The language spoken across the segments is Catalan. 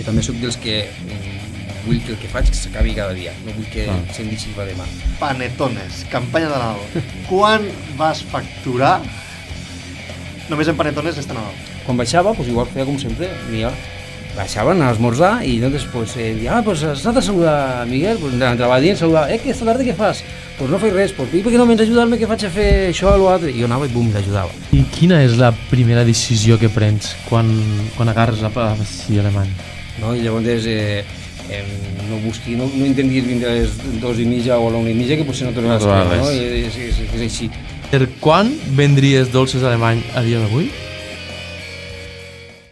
i també sóc dels que mm, vull que el que faig s'acabi cada dia, no vull que Ah. se'm deixi per demà. Panetones, campanya de Nadal. Quan vas facturar només en panetones este Nadal? Quan baixava, pues, igual feia com sempre, mira, baixaven a esmorzar i nosaltres pues, eh, dia, ah, pues has anat a saludar a Miguel, pues, entrava dient, saludava, eh, que esta tarda què fas? Pues no faig res, pues, i per què no vens a ajudar-me que faig a fer això o l'altre? I jo anava i bum, l'ajudava. I quina és la primera decisió que prens quan, quan agarres la passi alemany? No? I llavors eh, eh, no busqui, no, no intentis vindre a les dues i mitja o a la una i mitja, que potser no tornaràs No no, no? I, és, és, és, així. Per quan vendries dolces alemany a dia d'avui?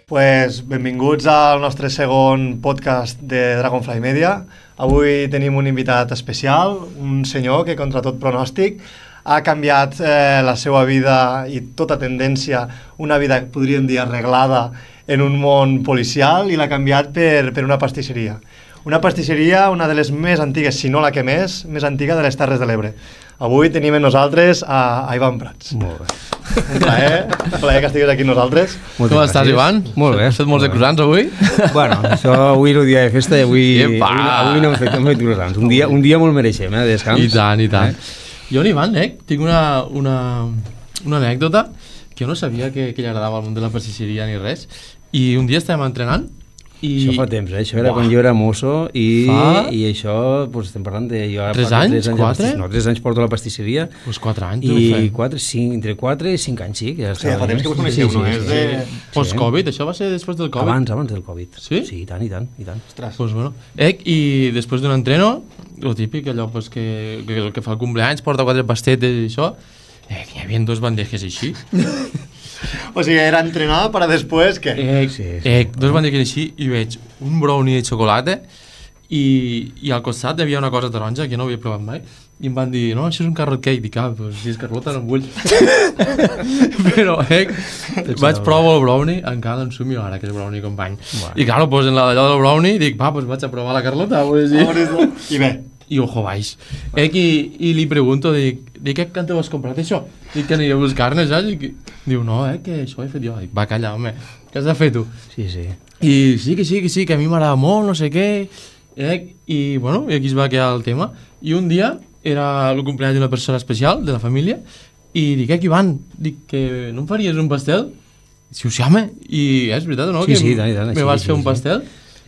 Pues benvinguts al nostre segon podcast de Dragonfly Media. Avui tenim un invitat especial, un senyor que contra tot pronòstic ha canviat eh, la seva vida i tota tendència, una vida, podríem dir, arreglada en un món policial i l'ha canviat per, per una pastisseria. Una pastisseria, una de les més antigues, si no la que més, més antiga de les Terres de l'Ebre. Avui tenim amb nosaltres a, a Ivan Prats. Molt bé. Un plaer, un plaer que estiguis aquí amb nosaltres. Moltes Com estàs. Ivan? Molt bé. Has fet molts de molt croissants avui? Bueno, això avui és el dia de festa i avui, Epa! avui, avui no hem fet, hem fet croissants. Un dia, un dia molt mereixem, eh, de descans. I tant, i tant. Jo, l'Ivan, eh, tinc una, una, una anècdota que jo no sabia que, que li agradava el món de la pastisseria ni res. I un dia estàvem entrenant i... Això fa temps, eh? Això era Buah. quan jo era mosso i, Fa- i això, doncs estem parlant de... Jo ara Tres porto anys? de Quatre? pastis- No, tres anys porto a la pastisseria Pues 4 anys, i I... quatre, cinc, entre 4 i 5 anys, sí. Que ja Sí, ja fa temps que us coneixeu, no? És de... Post-Covid, això va ser després del Covid? Abans, abans del Covid. Sí? Sí, i tant, i tant, i tant. Ostres. Pues bueno. Eh, I després d'un entreno, lo típic, allò pues, que, que, el que fa el cumpleaños, porta quatre pastetes i això, eh, que hi havia dos bandejes així. O sigui, era entrenar per a després què? Eh, Sí, sí. eh, dos bandejes així i veig un brownie de xocolata i, i al costat hi havia una cosa taronja que no havia provat mai i em van dir, no, això és un carrot cake dic, ah, doncs si és carlota no en vull però, eh, vaig provar el brownie encara em sumio ara que és brownie company Bueno. i claro, pues en la d'allò del brownie dic, va, pues vaig a provar la carlota pues, sí. I bé, i ojo baix eh, i, i li pregunto, dic, dic què canta ho has comprat això? dic que aniré a buscar-ne, saps? I que, diu, no, eh, que això ho he fet jo dic, va, calla, home, què has de fer tu? Sí, sí. I sí, que sí, que sí, que a mi m'agrada molt, no sé què. Eh? I, bueno, i aquí es va quedar el tema. I un dia era el cumpleaños d'una persona especial de la família i dic, eh, Ivan, dic que no em faries un pastel? Diu, sí, home, i és veritat, no? Sí, que sí, i tant, i tant, me sí, vas sí, fer un sí.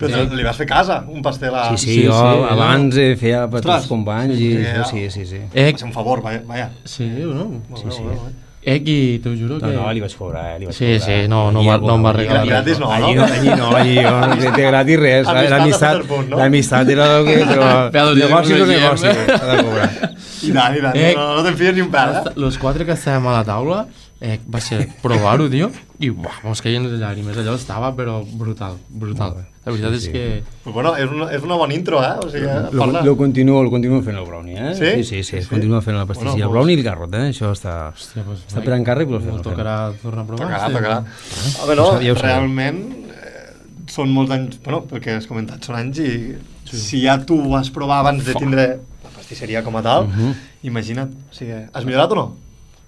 Però li vas fer casa, un pastel a... Sí, sí, sí, jo sí, abans eh, feia per tots Ostres. els companys i Sí, això, ja. sí, sí, sí. Eh, Va ser un favor, vaja. vaja. sí, no? Molt Sí, sí. molt bé. Eh, i t'ho juro No, que... no, li vaig cobrar, eh? Li vaig Sí, cobrar. sí, no, no Allí va- no em va regalar allí- gratis, no, allí no? Allí no, allí no té té gratis res. L'amistat no? l'amistat era el que... Però Però el negoci és el no negoci, diem. s'ha de cobrar. I tant, i tant. Eh, no, no te'n fies ni un pèl, eh? Los quatre que estàvem a la taula eh, va ser provar-ho, tio, i buah, mos caien les llàgrimes. Allò estava, però brutal, brutal. La veritat Sí, és sí. que... Pues bueno, és una, és una bona intro, eh? O sigui, Lo, parla. lo, continuo, lo continuo fent el brownie, eh? Sí? Sí, sí, sí, es continua fent la pastisseria. Bueno, el brownie i el garrot, eh? Això està... Hòstia, pues, Està per encàrrec, però fem. tocarà tornar a provar. Tocarà, sí. tocarà. Home, no, Ja ho sabeu. realment eh, són molts anys, bueno, perquè has comentat, són anys i si ja tu ho vas provar abans de tindre la pastisseria com a tal, Mhm. imagina't, o sigui, has millorat o no?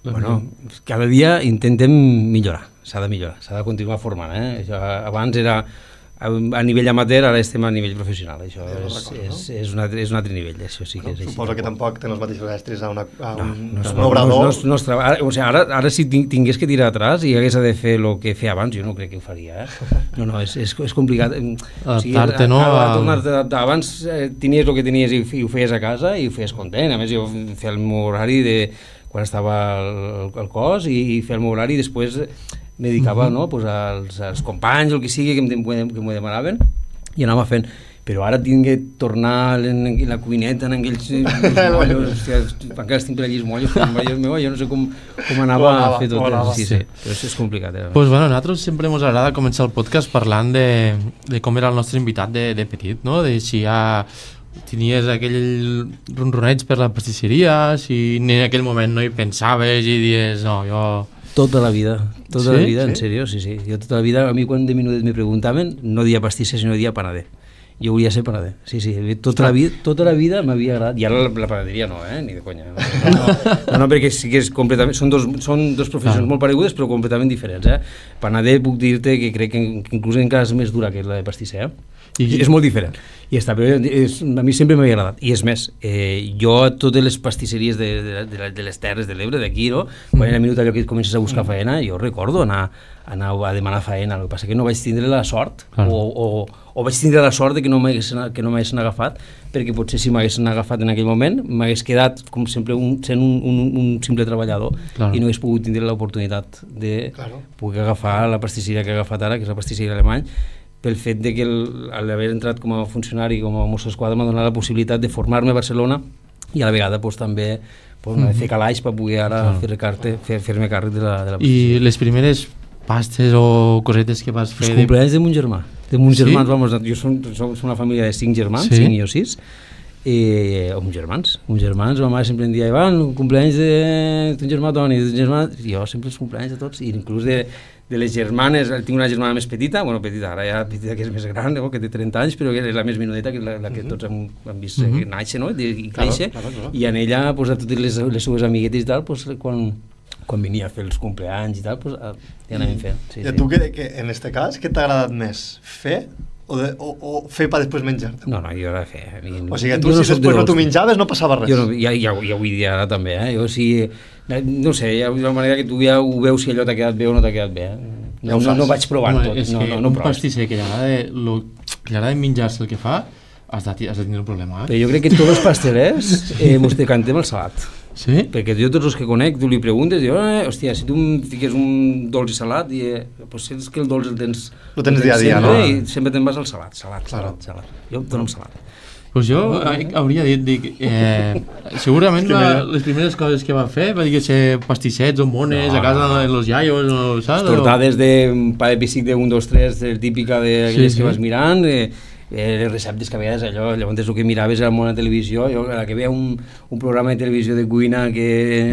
Bueno, cada dia intentem millorar, s'ha de millorar, s'ha de continuar formant, eh? Això, abans era a, nivell amateur, ara estem a nivell professional, això Ja és, recordo, és, és, un altre, és un altre nivell, això sí que no és així. suposo que tampoc tenen els mateixos estris a, una, a No, un, no, no, obrador. no, no treballa. Ara, o sigui, ara, ara si tin- tingués que tirar atrás i hagués de fer el que feia abans, jo no crec que ho faria. Eh? No, no, és, és, és complicat. O sigui, Adaptar-te, no, a- a- a-. Abans eh, tenies el que tenies i, i ho feies a casa i ho feies content. A més, jo feia el meu horari de quan estava al, al cos i, i feia el meu horari i després me dedicava no, pues, als, als companys o el que sigui que de- que m'ho demanaven i anava fent però ara tinc que tornar en, en la cuineta en aquells mollos, hòstia, encara estic per allí els mollos, mollos meu, jo no sé com, com anava, anava, a fer tot anava. sí, sí, però és, complicat eh? Pues bueno, nosaltres sempre ens agrada començar el podcast parlant de, de com era el nostre invitat de, de petit, no? De si ja tenies aquell ronroneig per la pastisseria, si ni en aquell moment no hi pensaves i dies, no, jo... Tota la vida, tota Sí? la vida, en Sí? sèrio, sí, sí. Jo tota la vida, a mi quan de minudet me preguntaven, no dia pastissa, sinó dia panader. Jo volia ser panader, sí, sí, tota la vida, tota la vida m'havia agradat, i ara la, la panaderia no, eh, ni de conya. No, no, no, no perquè sí que és completament, són dos, són dos professions Clar. molt paregudes però completament diferents, eh. Panader puc dir-te que crec que, que inclús encara és més dura que la de pastisser, eh. I- I, és molt diferent. I està, però és, a mi sempre m'havia agradat. I és més, eh, jo a totes les pastisseries de, de, de, de les Terres de l'Ebre, d'aquí, no? quan era minut allò que comences a buscar faena, jo recordo anar, anar a demanar faena. El que passa que no vaig tindre la sort, Clar. o, o, o vaig tindre la sort de que no m'haguessin que no m'haguessin agafat, perquè potser si m'haguessin agafat en aquell moment, m'hagués quedat, com sempre, un, sent un, un, un simple treballador Clar. i no hagués pogut tindre l'oportunitat de Claro. poder agafar la pastisseria que he agafat ara, que és la pastisseria alemany, pel fet de que el- al haver entrat com a funcionari, com a Mossos d'Esquadra, m'ha donat la possibilitat de formar-me a Barcelona i a la vegada pues, també pues, mm -hmm. fer calaix per poder ara fer carte, fer, fer-me càrrec de la, de la I les primeres pastes o cosetes que vas Els fer... de- cumpleaños de mon germà. De mon Sí? germans, vamos, jo som, som una família de cinc germans, Sí? cinc i jo sis, i, o uns germans, uns germans, ma mare sempre em deia, Ivan, cumpleaños de ton germà Toni, de ton germà... I jo sempre els cumpleaños de tots, i inclús de, de les germanes, tinc una germana més petita, bueno, petita, ara ja petita que és més gran, no? que té 30 anys, però que és la més minudeta, que és la, la que tots hem, hem vist mm -hmm. néixer, no? I, i Claro, créixer, claro, claro. i en ella, pues, a totes les, les seues amiguetes i tal, pues, quan, quan venia a fer els cumpleaños i tal, pues, a- ja anàvem fent. Sí, I a tu, que, que, en este cas, què t'ha agradat més? Fer o, de, o, o fer per després menjar-te? No, no, jo era fer. A mi, O sigui, tu jo si després no t'ho menjaves no passava res. Jo no, ja, ja, ja ho dia ara també, eh? Jo si... No sé, hi ha una manera que tu ja ho veus si allò t'ha quedat bé o no t'ha quedat bé. Eh? Ja ho No, no, no vaig provant Home, tot, és no, que no, no un proves. pastisser que li agrada, lo, que li agrada menjar-se el que fa, has de, has de tenir un problema, eh? Però jo crec que tots els pastelers eh, mos decantem el salat. Sí? Perquè jo tots els que conec, tu li preguntes, diu, eh, hòstia, si tu em fiques un dolç i salat, i, eh, pues és que el dolç el tens... Lo tens dia a dia, sempre, no? I sempre te'n vas al salat, salat, Claro. salat, salat. Jo dona'm salat. Pues jo eh, hauria dit, dic, eh, segurament va, les primeres coses que va fer va dir que ser pastissets o mones No, a casa en los yaios, o, saps? Les tortades de pa de pisic de 1, 2, 3, el típica d'aquelles Sí, que sí. vas mirant, eh, eh, les receptes que veies allò, llavors el que miraves era molt a la televisió, jo a la que veia un, un programa de televisió de cuina que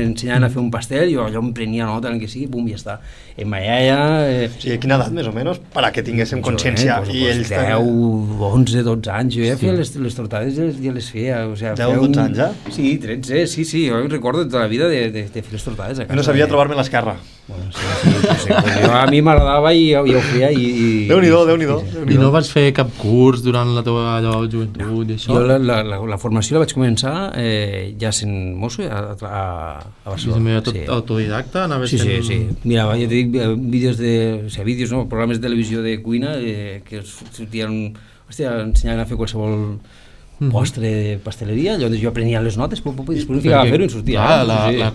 ensenyaven a fer un pastel, jo allò em prenia nota en el que sigui, bum, ja està. En ma iaia... Eh, O sigui, quina edat, més o menys, per a que tinguéssim consciència. Jo, eh, I pues, ells 10, també. 11, 12 anys, jo ja Sí. feia les, les tortades, ja, ja les feia. O sigui, 10, feia 12 anys, ja? Sí, 13, sí, sí, jo recordo tota la vida de, de, de fer les tortades a casa. No sabia Eh, trobar-me l'esquerra. Bueno, sí, sí, sí, sí, a mi m'agradava i, i ho feia i... i Déu-n'hi-do, Déu-n'hi-do. I no vas fer cap curs durant la teva allò, joventut i això? Jo la, la, la, la formació la vaig començar eh, ja sent mosso a, a, a Sí, Barcelona. també tot autodidacta, anaves Sí, sí, sí. Mira, jo et dic, eh, vídeos de... O sigui, vídeos, no? Programes de televisió de cuina eh, que sortien... Hòstia, ensenyaven a fer qualsevol Mhm. postre de pasteleria, llavors jo prenia les notes, pop, pop, i després em ficava a fer-ho i sortia. Clar, eh? la, Sí, sí. la,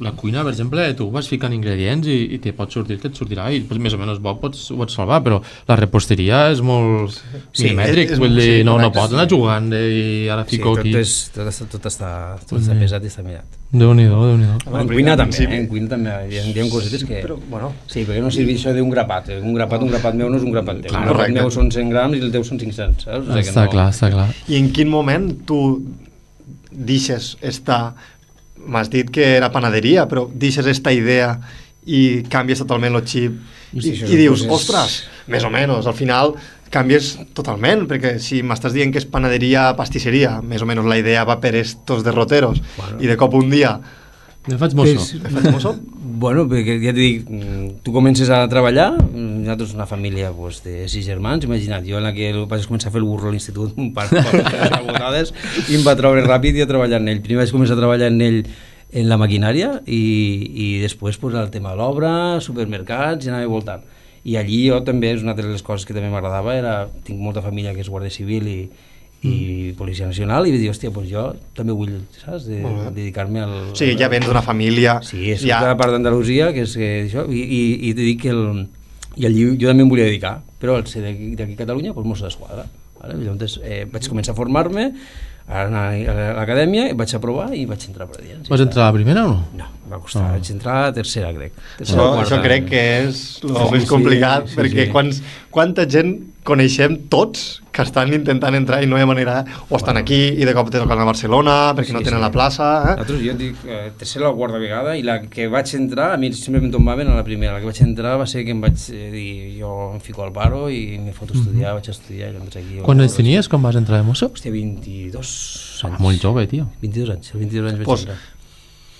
la cuina, per exemple, tu vas ficant ingredients i, i te pot sortir que et sortirà i pues, més o menys bo pots, ho pots salvar, però la reposteria és molt Sí, milimètric, és- és- vull dir, sí, no, no pots anar jugant eh, i ara Sí, fico tot, aquí. és, tot, està, tot, està, tot està Sí. pesat i està mirat. Déu-n'hi-do, Déu-n'hi-do. Home, en perquè cuina també, eh? en cuina també hi ha, hi ha cosetes que... Però, bueno, Sí, perquè no serveix això d'un grapat. eh? Un grapat, un grapat meu no és un grapat teu. Clar, un grapat meu són 100 grams i el teu són 500, saps? O sigui que Està no... clar, està clar. i en quin moment tu deixes esta... M'has dit que era panaderia, però deixes esta idea i canvies totalment el xip i, Sí, i dius, és- ostres, més o menys, al final canvies totalment, perquè si m'estàs dient que és panaderia, pastisseria, més o menys la idea va per estos derroteros, Bueno. i de cop un dia Me faig mosso. Me faig mosso, Bueno, perquè ja t'he dit, mm, tu comences a treballar, mm, nosaltres una família pues, de sis germans, imagina't, jo en la que vaig començar a fer el burro a l'institut, un par de vegades, i em va treure ràpid i a treballar en ell. Primer vaig començar a treballar en ell en la maquinària i, i després pues, el tema de l'obra, supermercats, i anava voltant. I allí jo també, és una de les coses que també m'agradava, era, tinc molta família que és guàrdia civil i, i Policia Nacional, i vaig dir, hòstia, pues jo també vull, saps, de, dedicar-me al... sigui, ja vens d'una família... Sí, és ja, la part d'Andalusia, que és que això, i, i, i t'he dit que el, i allí jo també em volia dedicar, però al ser d'aquí a Catalunya, doncs Mossos d'Esquadra. Vale? Llavors eh, vaig començar a formar-me, a l'acadèmia, i vaig aprovar i vaig entrar per dins. Vas entrar a la primera o no? No, em va costar, Ah. vaig entrar a tercera, crec. Tercera Això, o quarta. això crec que és el Sí, més sí, complicat, sí, perquè sí. Quants, quanta gent coneixem tots que estan intentant entrar i no hi ha manera, o estan aquí i de cop te toquen a Barcelona perquè Sí, no tenen sí. la plaça, eh? Nosaltres, jo et dic, eh, tercera o quarta vegada, i la que vaig entrar, a mi sempre em tombaven a la primera, la que vaig entrar va ser que em vaig eh, dir, jo em fico al paro i me foto a estudiar, vaig a estudiar, i vaig aquí... Quants anys tenies quan vas entrar de mosso? Hòstia, 22 anys. Molt jove, tio. 22 anys, 22 anys vaig Pues, entrar.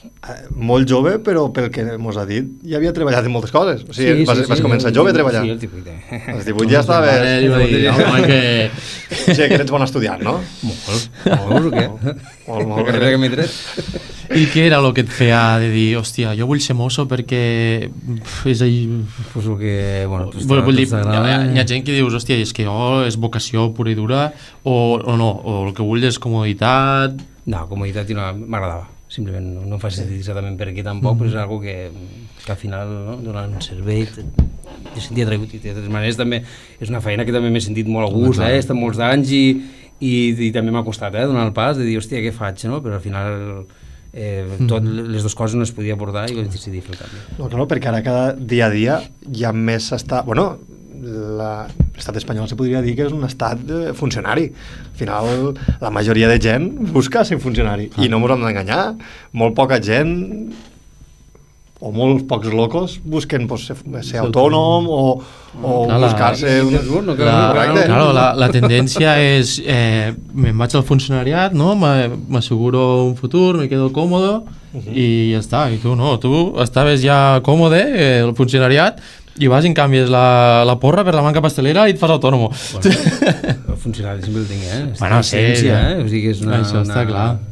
Eh, Molt jove, però pel que mos ha dit, ja havia treballat en moltes coses. O sigui, vas, vas començar jove a treballar. Sí, el 18. Als 18 ja estaves... Mare, li va dir, home, que... O sigui, que eres bon estudiant, no? Molt, molt, què? Molt, molt La bé. carrera que m'he tret. I què era el que et feia de dir, hòstia, jo vull ser mosso perquè és ahí... Pues el que, bueno, tu Vull, vull dir, hi ha, hi ha gent que dius, hòstia, és que jo és vocació pura i dura, o, o no, o el que vull és comoditat... No, comoditat i no, m'agradava. Simplement no, no em fa sentit exactament per què tampoc, però és algo que, que al final no, dona un servei, te- he sentit atragut i de totes maneres també és una feina que també m'he sentit molt a gust, eh? he estat molts anys i, i, i també m'ha costat eh? donar el pas de dir, hòstia, què faig, no? però al final eh, tot, les dues coses no es podia abordar i vaig decidir fer el canvi. No, claro, perquè ara cada dia a dia hi ha més està... Bueno, l'estat espanyol se podria dir que és un estat eh, funcionari. Al final, la majoria de gent busca ser funcionari. I no ens hem d'enganyar. Molt poca gent o molts pocs locos busquen pues, ser, ser autònom o, o Clar, la- buscar-se un... Correcte. claro, la, la tendència és eh, me'n vaig al funcionariat, no? Me- m'asseguro un futur, me quedo còmode i ja està, i tu no, tu estaves ja còmode, eh, el funcionariat i vas i en canvies la, la porra per la banca pastelera i et fas autònomo El funcionari sempre el tinc, eh? És Bueno, sí, essència, ja. eh? O sigui que és una... Això està una... clar. Sí,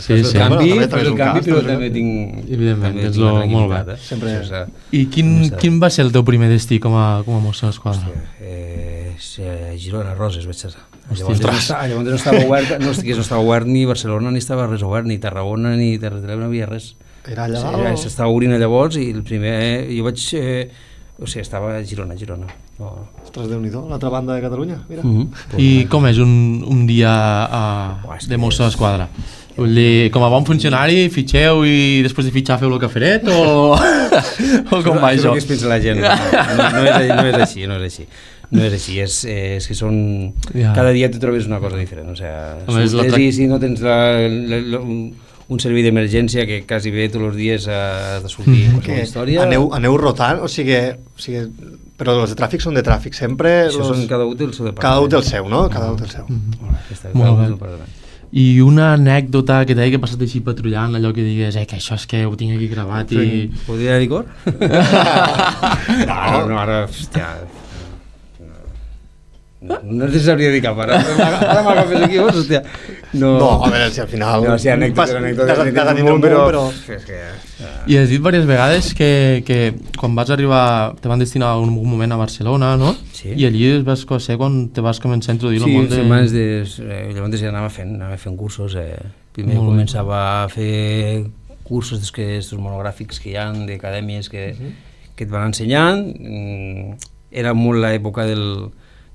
Sí. El canvi, Bueno, també fas el canvi, però també. tinc... Evidentment, també és tinc lo- molt bé. Eh? Sempre- és, I quin, quin va ser el teu primer destí com a, com a mosso d'esquadra? eh, eh, Girona, Roses, vaig. Hòstia. Llavors, no estava, llavors no estava obert, no, que no estava obert ni Barcelona, ni estava res obert, ni Tarragona, ni Terratrem, no havia res. Era allà S'estava obrint llavors i el primer, eh, jo vaig, eh, o sigui, estava a Girona, Girona. No. Ostres, Déu-n'hi-do, l'altra banda de Catalunya, mira. Mm -hmm. I com és un, un dia és de que mosso és- d'esquadra? Vull dir, com a bon funcionari, fitxeu i després de fitxar feu el caferet o, o com va això? que es pensa la gent. No, no, és, no és així, no és així. No és així, és, és que són... Ja. Cada dia tu trobes una cosa diferent, o sea, Home, és la surtes tra- i si no tens la, la, la, un, servei d'emergència que quasi bé tots els dies has de sortir mm, que qualsevol història. aneu, aneu rotant, o sigui, o sigui, però els de tràfic són de tràfic, sempre... Això los- són cada un té el seu departament. cada un té el seu, no? Cada un té el seu. Molt bé, aquesta, Molt bé. departament. I una anècdota que t'hagi passat així patrullant, allò que digues, eh, que això és que ho tinc aquí gravat i... Podria dir cor? no, no, no, ara, hòstia... No, no te sabria dir cap, ara, ara m'agafes aquí, vols, hòstia. No, No, a veure, si al final... No, sí, t'has- anècdota, t'has de dir un, però... però... És que... I has dit diverses vegades que, que quan vas arribar te van destinar un, moment a Barcelona, no? Sí. I allí es vas conèixer quan te vas començar a introduir Sí, el món de... setmanes de... Eh, llavors ja anava fent, anava fent cursos. Eh. Primer Molt bé. començava a fer cursos d'aquests monogràfics que hi ha d'acadèmies que, que et van ensenyant. Mm, Era molt l'època del,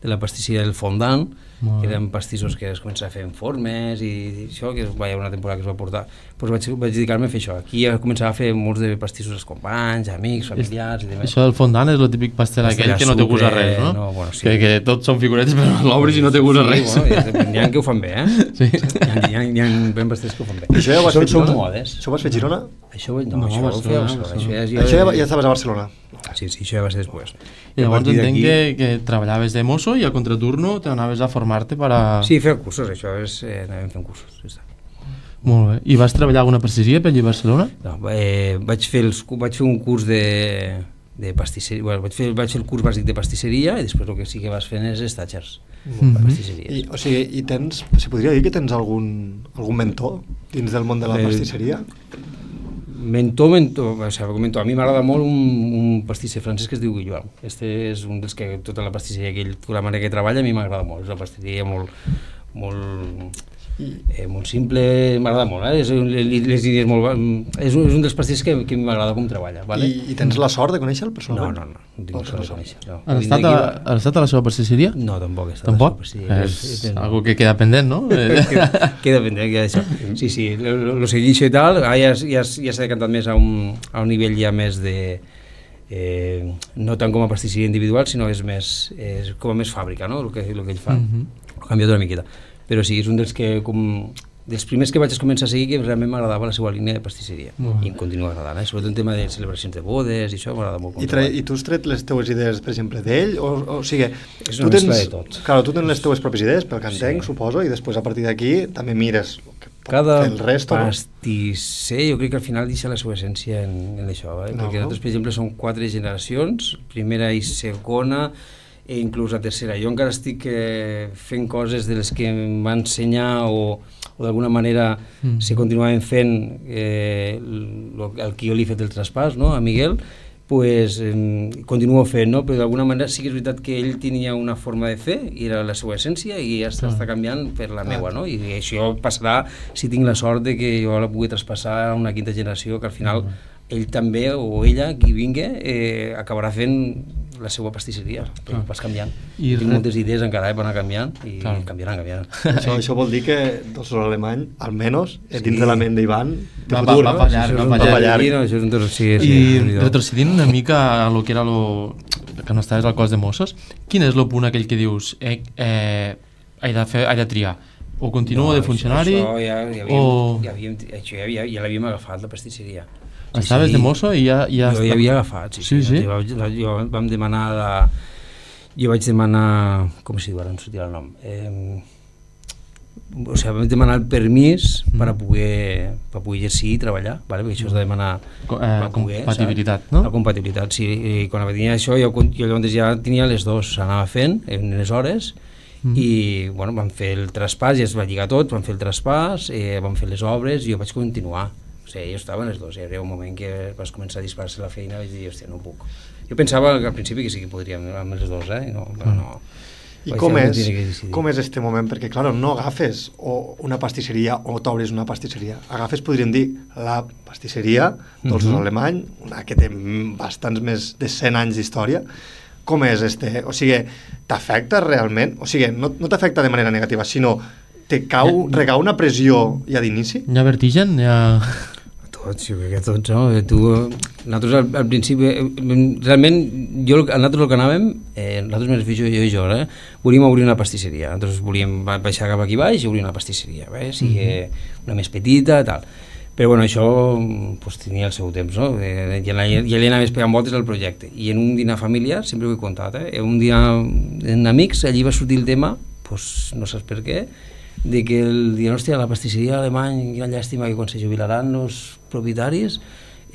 de la pastisseria del fondant, Molt que bé. eren pastissos que es començava a fer en formes i això, que va, hi ha una temporada que es va portar. Pues vaig, vaig dedicar-me a fer això. Aquí ja començava a fer molts de pastissos als companys, amics, familiars i demés. Això del fondant és el típic pastel Pastel aquell que no té gust a res, no? no, bueno, sí. que, que tots són figuretes però l'obres i no té gust a res. Sí, bueno, hi ha que ho fan bé, eh? Sí. Hi ha, hi ha, hi ha ben pastels que ho fan bé. Això ja ho vas són, fer a Girona? són modes. Això ho vas fer a Girona? Això, ho- no, No, això ho Barcelona. Això, ja, ja, Això ja, ja estaves a Barcelona. Sí, sí, això ja va ser després. I llavors entenc que, que treballaves de mosso i a contraturno t'anaves a formar-te per a... Sí, fer cursos, això és... Eh, anàvem fent cursos. Ja està. Molt bé. I vas treballar alguna precisió per allí a Barcelona? No, eh, vaig, fer els, vaig fer un curs de, de pastisseria, bueno, vaig, fer, vaig fer el curs bàsic de pastisseria i després el que sí que vas fent és estatgers, Mhm. pastisseries. I, o sigui, i tens, si podria dir que tens algun, algun mentor dins del món de la Eh, Mentor, mentor, o sigui, mentor. A mi m'agrada molt un, un pastisser francès que es diu Guillaume. Este és un dels que tota la pastisseria que ell, la manera que treballa, a mi m'agrada molt. És una pastisseria molt, molt, eh, molt simple, m'agrada molt. Eh? És, un- les idees molt... va- És un, és un dels pastissers que, que m'agrada com treballa. Vale? I, I tens la sort de conèixer-lo No, personalment? no, no, no tinc Vols sort de no conèixer. No. Has estat, a, has estat a la seva pastisseria? No, tampoc. he estat Tampoc? a la sí, és, és algo que queda pendent, no? Eh, queda, queda pendent, queda això. Sí, sí, lo, lo seguixo i tal, ara ja, ja, ja s'ha decantat més a un, a un nivell ja més de, eh, no tant com a pastisseria individual, sinó és més, és com a més fàbrica, no?, el que, el que ell fa. Mm. -hmm. Ha canviat una miqueta. Però sí, és un dels que, com, dels primers que vaig començar a seguir que realment m'agradava la seva línia de pastisseria. I em continua agradant, eh? sobretot el tema de celebracions de bodes i això m'agrada molt. I. I tu has tret les teues idees, per exemple, d'ell? O, o sigui, És tu mescla de tot. Claro, tu tens les teues pròpies idees, pel que Sí. entenc, suposo, i després a partir d'aquí també mires Cada el resto, no? pastisser jo crec que al final deixa la seva essència en, en això, eh? No, perquè no? nosaltres, per exemple, són quatre generacions, primera i segona, i inclús la tercera. Jo encara estic eh, fent coses de les que em va ensenyar o, o d'alguna manera Mm. mm. se continuaven fent eh, el, el que jo li he fet el traspàs no? a Miguel, pues, eh, continuo fent, no? però d'alguna manera sí que és veritat que ell tenia una forma de fer i era la seva essència i ja està, Clar. està canviant per la Clar. meua, no? i això passarà si tinc la sort de que jo la pugui traspassar a una quinta generació que al final ell també o ella, qui vingui, eh, acabarà fent la seva pastisseria, però Clar. vas canviant. I I Tinc re- moltes idees encara eh, per anar canviant i Clar. canviaran, canviaran. Això, això vol dir que dolçor alemany, almenys, sí. Sí. dins de la ment d'Ivan, de Va- futur. va- va fallar, Això és va un fallar. tallar. No, això és un tros... Sí, sí, I retrocedint una mica a lo que era lo, que no estaves al cos de Mossos, quin és el punt aquell que dius eh, eh, he, de fer, he de triar? O continuo de funcionari Això, ja, ja, havíem, o ja, havíem, això ja, havia, ja l'havíem agafat, la pastisseria. Estaves de mosso i ja... ja jo ja havia agafat, sí. Sí, sí? Jo, jo, jo vam demanar la... Jo vaig demanar... Com si diu ara, em sortirà el nom. Eh, o sigui, vam demanar el permís Mm. per a poder, per a poder exercir i treballar, vale? perquè això has de demanar Co- eh, poder, compatibilitat, saps? no? La compatibilitat, sí. I quan tenia això, jo, jo llavors ja tenia les dues, anava fent en les hores, Mm. i bueno, vam fer el traspàs, ja es va lligar tot, vam fer el traspàs, eh, vam fer les obres i jo vaig continuar. Jo estava en les dues, hi havia un moment que vas començar a disparar-se la feina i vaig dir, hòstia, no puc. Jo pensava que al principi que sí que podríem amb les dues, eh? No, no, no. I Vaig com és, que com és este moment? Perquè, clar, no agafes o una pastisseria o t'obres una pastisseria. Agafes, podríem dir, la pastisseria Dolços Mhm. Alemany, una que té mm, bastants més de 100 anys d'història. Com és este? O sigui, t'afecta realment? O sigui, no, no t'afecta de manera negativa, sinó te cau, recau una pressió ja d'inici? Hi ha vertigen? Hi ha... Tots, jo crec que tots, no? Eh, Tu, nosaltres al, al principi, eh, realment, jo, nosaltres el que anàvem, eh, nosaltres me refereixo jo i jo, eh, volíem obrir una pastisseria. Nosaltres volíem ba- baixar cap aquí baix i obrir una pastisseria, eh? sigui eh, una més petita, tal. Però bueno, això pues, tenia el seu temps, no? Eh, ja, ja, ja li anaves pegant voltes al projecte. I en un dinar familiar, sempre ho he contat, eh? un dia en amics, allí va sortir el tema, pues, no saps per què, de que el dia, hòstia, la pastisseria alemany, quina llàstima que quan se jubilaran els propietaris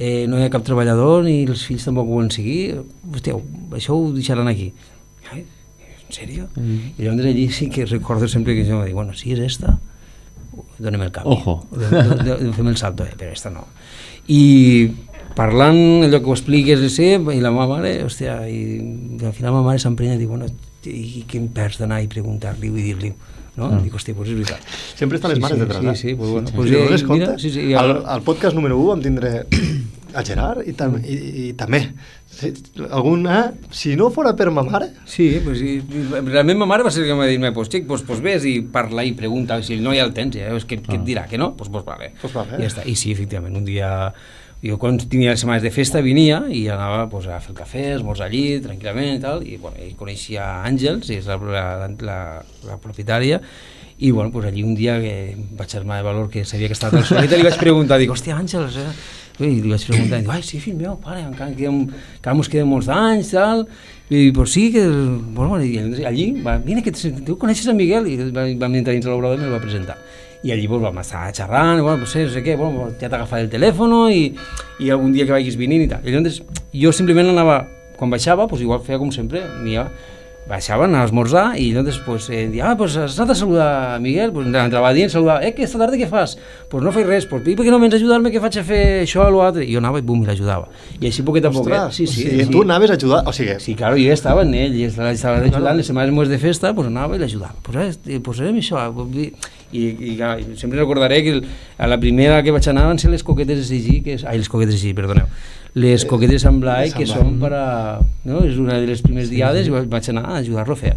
eh, no hi ha cap treballador ni els fills tampoc ho volen seguir, hòstia, això ho deixaran aquí. Ai, en sèrio? Mm. I llavors allí sí que recordo sempre que jo em dic, bueno, si és esta, donem el canvi. Ojo. Fem el salto, eh, però esta no. I parlant, allò que ho expliques, sí, i la meva mare, hòstia, i al final ma mare s'emprenya i diu, bueno, i què em perds d'anar i preguntar-li i dir-li, no? Ah. Dic, hòstia, doncs és veritat. Sempre estan les Sí, mares sí, detrás, sí, eh? sí, pues bueno, Sí, pues si ja- dones compte, mira, sí, sí, al, ara- al podcast número 1 vam tindre a Gerard i, tam i, i també si, algun, eh? si no fora per ma mare Sí, pues, i, i realment ma mare va ser que em va dir-me, pues, xic, pues, pues ves i parla i pregunta, si no ja el tens, ja, és que, que et dirà que no, pues, pues vale. Pues vale. I ja està. I sí, efectivament, un dia jo quan tenia les setmanes de festa venia i anava pues, a fer el cafè, esmorzar allí, tranquil·lament i tal, i bueno, ell coneixia Àngels, és la, la, la, la propietària, i bueno, pues allí un dia que vaig armar de valor que sabia que estava al solet, li vaig preguntar, dic, hòstia, Àngels, eh? I li vaig preguntar, i ai, sí, fill meu, pare, encara, quedem, encara mos queden molts anys, tal, i pues sí, que, bueno, i allí, va, vine, que tu coneixes a Miguel, i va- vam entrar dins l'obrador i me'l va presentar. I allí pues, vam estar xerrant, bueno, pues, no sé què, bueno, ja t'ha agafat el telèfon i, i algun dia que vagis venint i tal. I llavors jo simplement anava, quan baixava, pues, igual feia com sempre, anava a esmorzar i llavors pues, eh, dia, ah, pues has anat a saludar a Miguel, pues, entrava dins, saludava, eh, que esta tarda què fas? Pues no faig res, pues, i per què no vens a ajudar-me que faig a fer això o l'altre? I jo anava i bum, l'ajudava. I així poquet a poquet, sí, sí, o sigui, sí. tu anaves a ajudar o sigui, Sí, claro, jo ja estava en ell, i estava, estava ajudant, les setmanes meves de festa, pues anava i l'ajudava. Pues, eh, pues farem això. I, i, i, sempre recordaré que el, a la primera que vaig anar van ser les coquetes de Sigí, que és, ai, les coquetes de Sigí, perdoneu, les coquetes de Sant Blai, que són per a... No? És una de les primeres diades i vaig vaig anar a ajudar-lo a fer.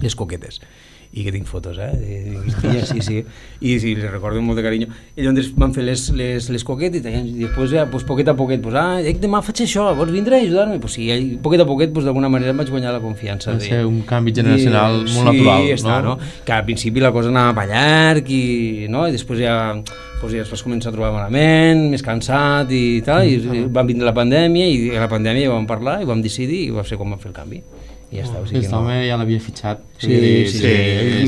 les coquetes i que tinc fotos, eh? Hòstia, sí, sí. I sí, les recordo molt de carinyo. I llavors van fer les, les, les coquetes i, i després, ja, pues, poquet a poquet, pues, ah, eh, demà faig això, vols vindre a ajudar-me? Pues sí, i poquet a poquet, pues, d'alguna manera em vaig guanyar la confiança. Va ser un canvi generacional I- molt natural, Sí, està, no? no? Que al principi la cosa anava per llarg i, no? I després ja, pues, ja es vas començar a trobar malament, més cansat i tal, i, i van vindre la pandèmia i a la pandèmia ja vam parlar i vam decidir i va ser com vam fer el canvi. I ja està, o sigui Aquest que no... home ja l'havia fitxat. Sí, sí, Sí, sí.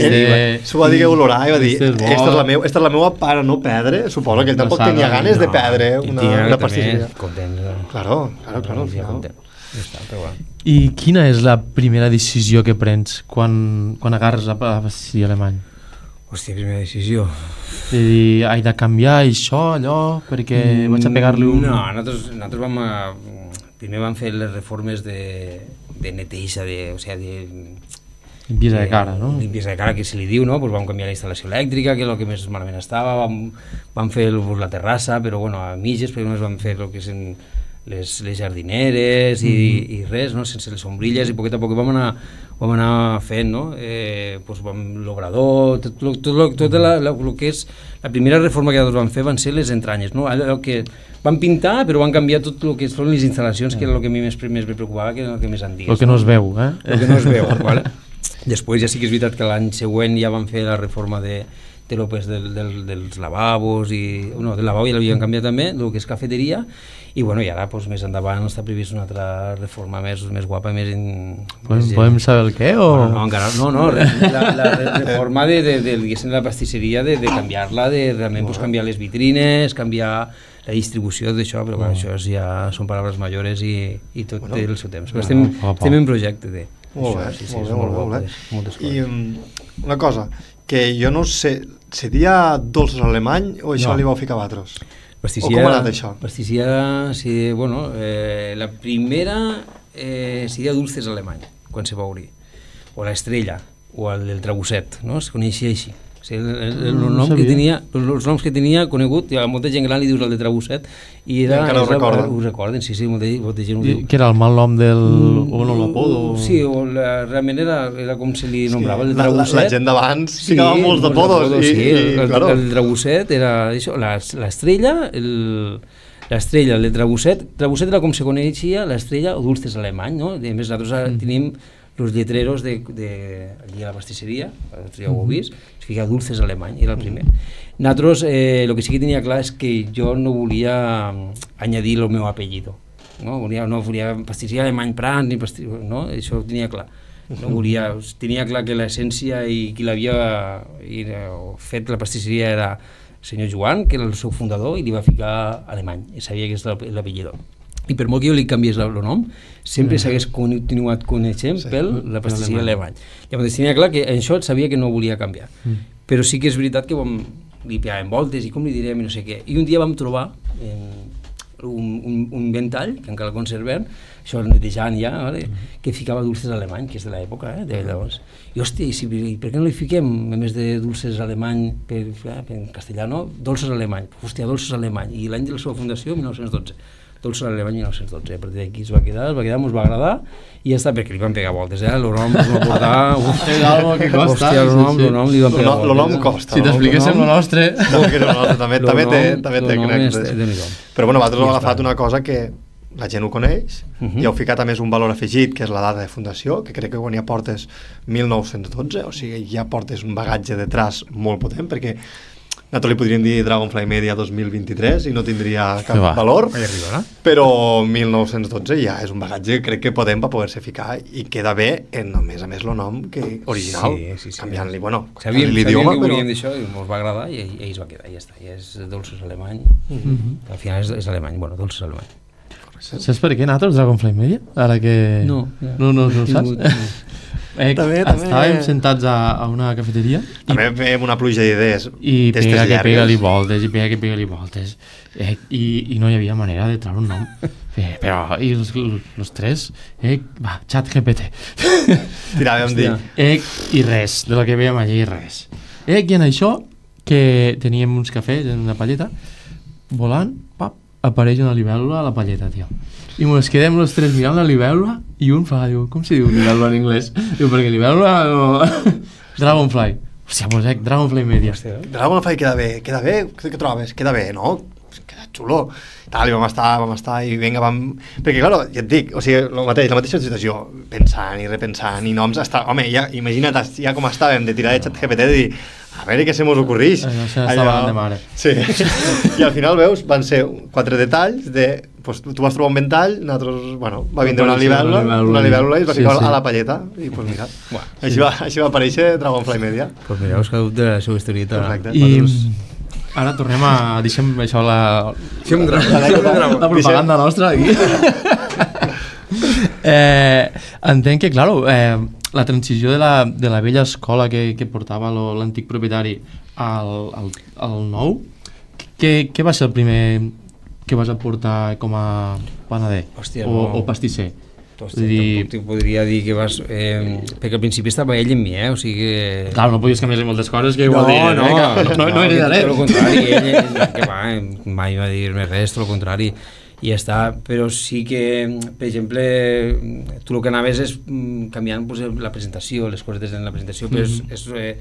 Este- s'ho va dir que olorar i va dir, este és bo. esta és la, meu, esta és la meva para no perdre, suposo que ell tampoc saga, tenia ganes de no. perdre I una, tia, una pastisseria. Content. eh? Claro, claro, claro, Ja content. Ja està, però bueno. I quina és la primera decisió que prens quan, quan agarres la la pastisseria alemany? Hòstia, primera decisió. De dir, he de canviar això, allò, perquè vaig a pegar-li un... No, nosaltres, nosaltres vam... A, primer vam fer les reformes de, de neteja, de, o sigui, de... Limpiesa de cara, no? Limpiesa de cara, que se li diu, no? Pues vam canviar la instal·lació elèctrica, que és el que més malament estava, vam, vam fer pues, la terrassa, però bueno, a mitges, perquè només vam fer el que són les, les jardineres i, i res, no? sense les ombrilles, i poquet a poc vam anar, vam anar fent, no? Eh, pues vam l'obrador, tot, tot, lo, tot la, la, lo que és... La primera reforma que nosaltres vam fer van ser les entranyes, no? Allò que van pintar, però van canviar tot el que són les instal·lacions, que era el que a mi més, més me preocupava, que era el que més antigues. El que no es veu, eh? El que no es veu, vale? Després ja sí que és veritat que l'any següent ja van fer la reforma de, de l'opes del, del, dels lavabos i... No, del lavabo ja l'havien canviat també, el que és cafeteria, i bueno, i ara doncs, més endavant està previst una altra reforma més, més guapa, més... In, Podem, més podem saber el què o...? Bueno, no, encara, no, no, la, la re- reforma de, de, de, de la pastisseria, de, de canviar-la, de realment pues, canviar les vitrines, canviar la distribució d'això, però bueno, això és ja són paraules majores i, i tot Bueno. té el seu temps. Però estem, poc. estem en projecte de... Molt bé, sí, sí, molt bé, molt molt bé, moltes I um, una cosa, que jo no sé, seria dolços alemany o això No. li vau ficar a vosaltres? Pastissia, o com ha anat això? Pastissia, sí, bueno, eh, la primera eh, seria Dulces Alemany, quan se va obrir. O l'Estrella, o el del Trabusset, no? Es coneixia així. O sigui, el, el, el, No, no nom que tenia, els, els noms que tenia conegut, i a molta gent gran li dius el de Trabusset, i era, encara ho és la- recorden. Ho recorden, sí, sí, molta, molta gent ho diu. Que era el mal nom del... o no, l'apodo? Sí, o la, realment era, era com se li nombrava el la, la, Trabusset. la gent d'abans sí, ficava molts d'apodos i, sí, i, el, el, claro, el Trabusset era això, la- l'estrella, el- l'estrella, el de Trabusset, Trabusset era com se coneixia l'estrella o Dulces Alemany, no? I a més nosaltres ara tenim els lletreros de, de, allí a la pastisseria, ja ho heu vist, es fica Dulces Alemany, era el primer. Nosaltres, eh, el que sí que tenia clar és que jo no volia mm, añadir el meu apellido, no volia, no volia pastisseria alemany Prat, ni pastisseria, no? això ho tenia clar. No volia, tenia clar que l'essència i qui l'havia eh, fet la pastisseria era el senyor Joan, que era el seu fundador, i li va ficar alemany, i sabia que és l'apellido. I per molt que jo li canviés el nom, sempre s'hagués continuat coneixent Sí, sí, pel la pastisseria alemany. Llavors tenia clar que això sabia que no volia canviar. Mm. Però sí que és veritat que vam, li pegàvem voltes i com li direm i no sé què. I un dia vam trobar en, un, un, un ventall, que encara el conservem, això netejant ja, vale? que ficava dulces alemany, que és de l'època, eh, de llavors. I hòstia, i, si, i per què no li fiquem, a més de dulces alemany, per, eh, per en castellà, no? Dolces alemany. Hòstia, dolces alemany. I l'any de la seva fundació, 1912. Dolces alemany 1912. A partir d'aquí es va quedar, es va quedar, ens va agradar, i ja està, perquè li van pegar voltes, eh? El nom es va portar... Hòstia, el sí, nom, sí. el nom li van Lo pegar no- lo voltes. nom eh? costa, Si no? t'expliquéssim Lo el nostre... no, que no, no, també, Lo també té, també lo té. Déu-n'hi-do. Però bueno, vosaltres heu agafat una cosa que la gent ho coneix, Mhm. i heu ficat a més un valor afegit, que és la data de fundació, que crec que quan ja portes 1912, o sigui, ja portes un bagatge detrás molt potent, perquè nosaltres li podríem dir Dragonfly Media 2023 i no tindria cap va. valor, però 1912 ja és un bagatge que crec que podem per poder-se ficar i queda bé en només a més el nom que original, Sí, sí, sí. canviant-li, bueno, Sabíem, l'idioma, que però... volíem d'això i ens va agradar i, i es va quedar, i ja està. Ja és dolços alemany. Mhm. Al final és, és alemany, bueno, dolços alemany. Saps per què nosaltres Dragonfly Media? Ara que... No, no, no, no ho saps? Eh, També, també. Estàvem sentats a, a una cafeteria i, També fem una pluja d'idees i pega que llargues. pega-li voltes, i pega que pega-li voltes. Eh, i, I no hi havia manera de treure un nom. Eh, però, i els, els tres, eh, va, xat GPT. Tiràvem dir, eh, I res, de lo que veiem allí, res. Eh, i en això, que teníem uns cafès en una palleta, volant, pap, apareix una libèl·lula a la palleta, tio. I mos quedem els tres mirant la libèl·lula i un fa, diu, com se diu libèl·lula en anglès? Diu, perquè libèl·lula no... Dragonfly. Hòstia, pues eh, Dragonfly Media. Hòstia, Dragonfly queda bé, queda bé, què, trobes? Queda bé, no? Queda xulo. Tal, i vam estar, vam estar, i vinga, vam... Perquè, claro, ja et dic, o sigui, el mateix, la mateixa situació, pensant i repensant, i noms, està... home, ja, imagina't ja com estàvem, de tirar de xat GPT, de dir, a veure què se mos ocorrix. Això se n'estava de mare. Sí. I al final, veus, van ser quatre detalls de... Pues, tu vas trobar un ventall, nosaltres, bueno, va vindre una libèl·lula, una libèl·lula i es va sí, ficar sí. a la palleta, i pues mira, Buah, així, va, així va aparèixer Dragonfly Media. Pues mireu, és que de la seva historieta. Correcte. I Nosaltres- ara tornem a... Deixem això la... Deixem Dragon, La- deixem Dragon. La propaganda nostra aquí. eh, entenc que, claro, eh, la transició de la, de la vella escola que, que portava lo- l'antic propietari al, al, al nou, què, què va ser el primer que vas aportar com a panader Hòstia, o, no. o pastisser? Hòstia, dir- tampoc podria dir que vas... Eh, perquè al principi estava ell amb mi, eh? O sigui que... Clar, no podies canviar moltes coses que igual diré, no, eh, que no, no, no, que era tot el res. contrari, ell, ell que va, mai va dir-me res, tot el contrari, i ja està, però sí que, per exemple, tu el que anaves és mm, canviant pues, la presentació, les cosetes en la presentació, però és, és eh,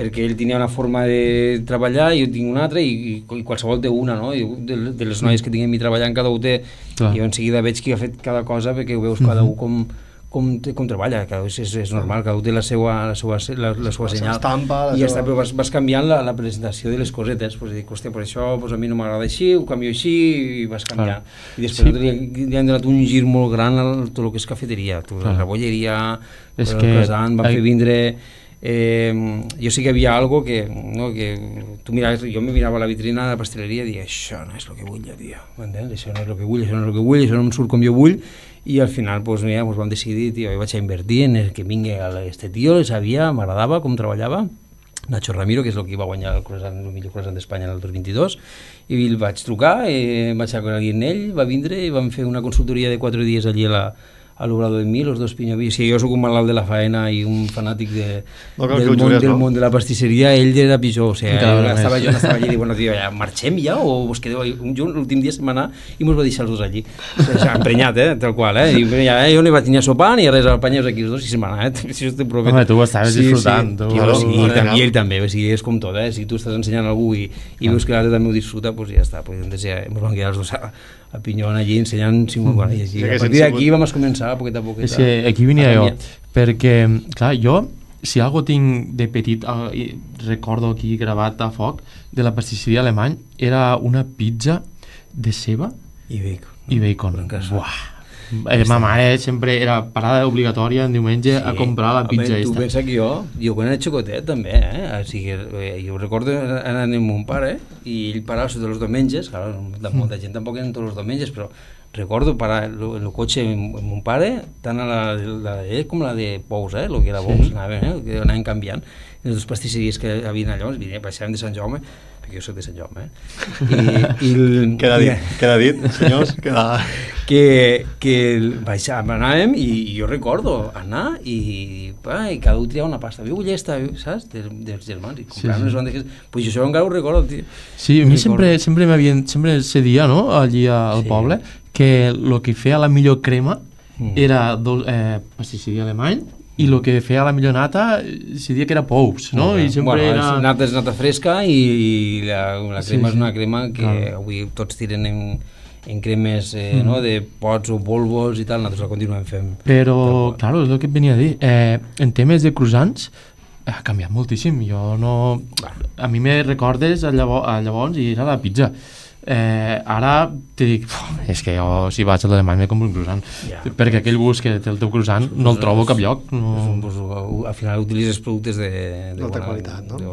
perquè ell tenia una forma de treballar i jo tinc una altra i, i, i qualsevol té una, no? I de, de les noies que tinc a mi treballant, cada un té... Clar. I jo en seguida veig qui ha fet cada cosa perquè ho veus cada un com, com, com treballa, cada un és, és, és normal, cada un té la seva, la seva, la, la seva senyal. estampa, la I ja està, però vas, vas canviant la, la presentació de les cosetes, pues dic, hòstia, per això pues, a mi no m'agrada així, ho canvio així, i vas canviant. Clar. I després Sí. li, li han donat un gir molt gran a tot el que és cafeteria, tot, Clar. la bolleria, És el que- casant, van fer vindre... Eh, jo sí que havia algo que, no, que tu miraves, jo me mirava a la vitrina de la pasteleria i deia, això no és el que vull, tio, m'entens? Això no és el que vull, això no és el que vull, això no em surt com jo vull, i al final, pues, mira, pues vam decidir, tio, jo vaig a invertir en el que vingui este tio, le sabia, m'agradava com treballava, Nacho Ramiro, que és el que va guanyar el, croissant, el millor croissant d'Espanya en el 2022, i el vaig trucar, eh, vaig aconseguir amb ell, va vindre i vam fer una consultoria de quatre dies allí a la, l'Obrador de mi, los dos pinyovis. Sí, jo sóc un malalt de la faena i un fanàtic de, No del, món, jures, del no? món de la pastisseria, ell era pitjor. O sigui, Encara estava, més. jo estava allí i dic, bueno, tio, ja marxem ja o vos quedeu ahí? Un, jo l'últim dia se'n va anar i mos va deixar els dos allí. O sigui, emprenyat, eh, tal qual, eh? I ja, eh, jo no hi vaig ni a sopar ni a res, al panyes aquí els dos i se'n va anar, eh? Si jo te prometo. Home, tu ho estaves disfrutant, tu. Sí, Claro, sí, no, i, també, no. i ell també, o sigui, és com tot, eh? Si tu estàs ensenyant a algú i, i veus que l'altre també ho disfruta, doncs ja està. Pues, entonces ja ens vam quedar els dos a, a Pinyón allí ensenyant 50 bueno, i a partir d'aquí sigut- vam començar, a poquet a poquet. És que aquí venia jo, perquè, clar, jo, si algo tinc de petit, eh, recordo aquí gravat a foc, de la pastisseria alemany, era una pizza de ceba I Vic. i bacon. Buah. Eh, ma mare sempre era parada obligatòria en diumenge a comprar la pizza Home, tu pensa que jo, jo quan era xocotet també, eh? O sigui, eh, jo recordo anant amb mon pare i ell parava tots els diumenges, clar, de molta gent tampoc eren tots els diumenges, però recordo parar el, el cotxe amb, mon pare, tant a la, la de ell com la de Pous, eh? El que era Pous, anaven, eh? Que anaven canviant. I les dues pastisseries que havien allò, venien, baixàvem de Sant Jaume, jo soc de Sant Jaume, eh? I, i el, Queda dit, queda dit, senyors, queda... que, que baixàvem, anàvem i, i jo recordo anar i, pa, i cada un triava una pasta. Jo vull esta, saps? De, dels germans. I compraven sí. les bandejes. Pues això encara ho recordo, tio. Sí, a mi Recordo. sempre, sempre m'havien, sempre se dia, no?, allí al Sí. poble, que el que feia la millor crema Mm. era do, eh, pastisseria alemany i el que feia la millor nata se dia que era Pous, no? I sempre bueno, era... nata és nata fresca i, i la, la Sí, crema sí. és una crema que Clar. avui tots tiren en, en cremes eh, no? de pots o polvos i tal, nosaltres la continuem fent. Però, claro, és el que et venia a dir. Eh, en temes de croissants, ha canviat moltíssim. Jo no... A mi me recordes a llavors, a llavors i era la pizza. Eh, ara te dic, "Uf, és que jo si vaig a l'alemany me compro un croissant Ja. perquè aquell gust que té el teu croissant no el trobo a cap lloc No. Pues, u- al final utilitzes productes de, de bona qualitat, no? De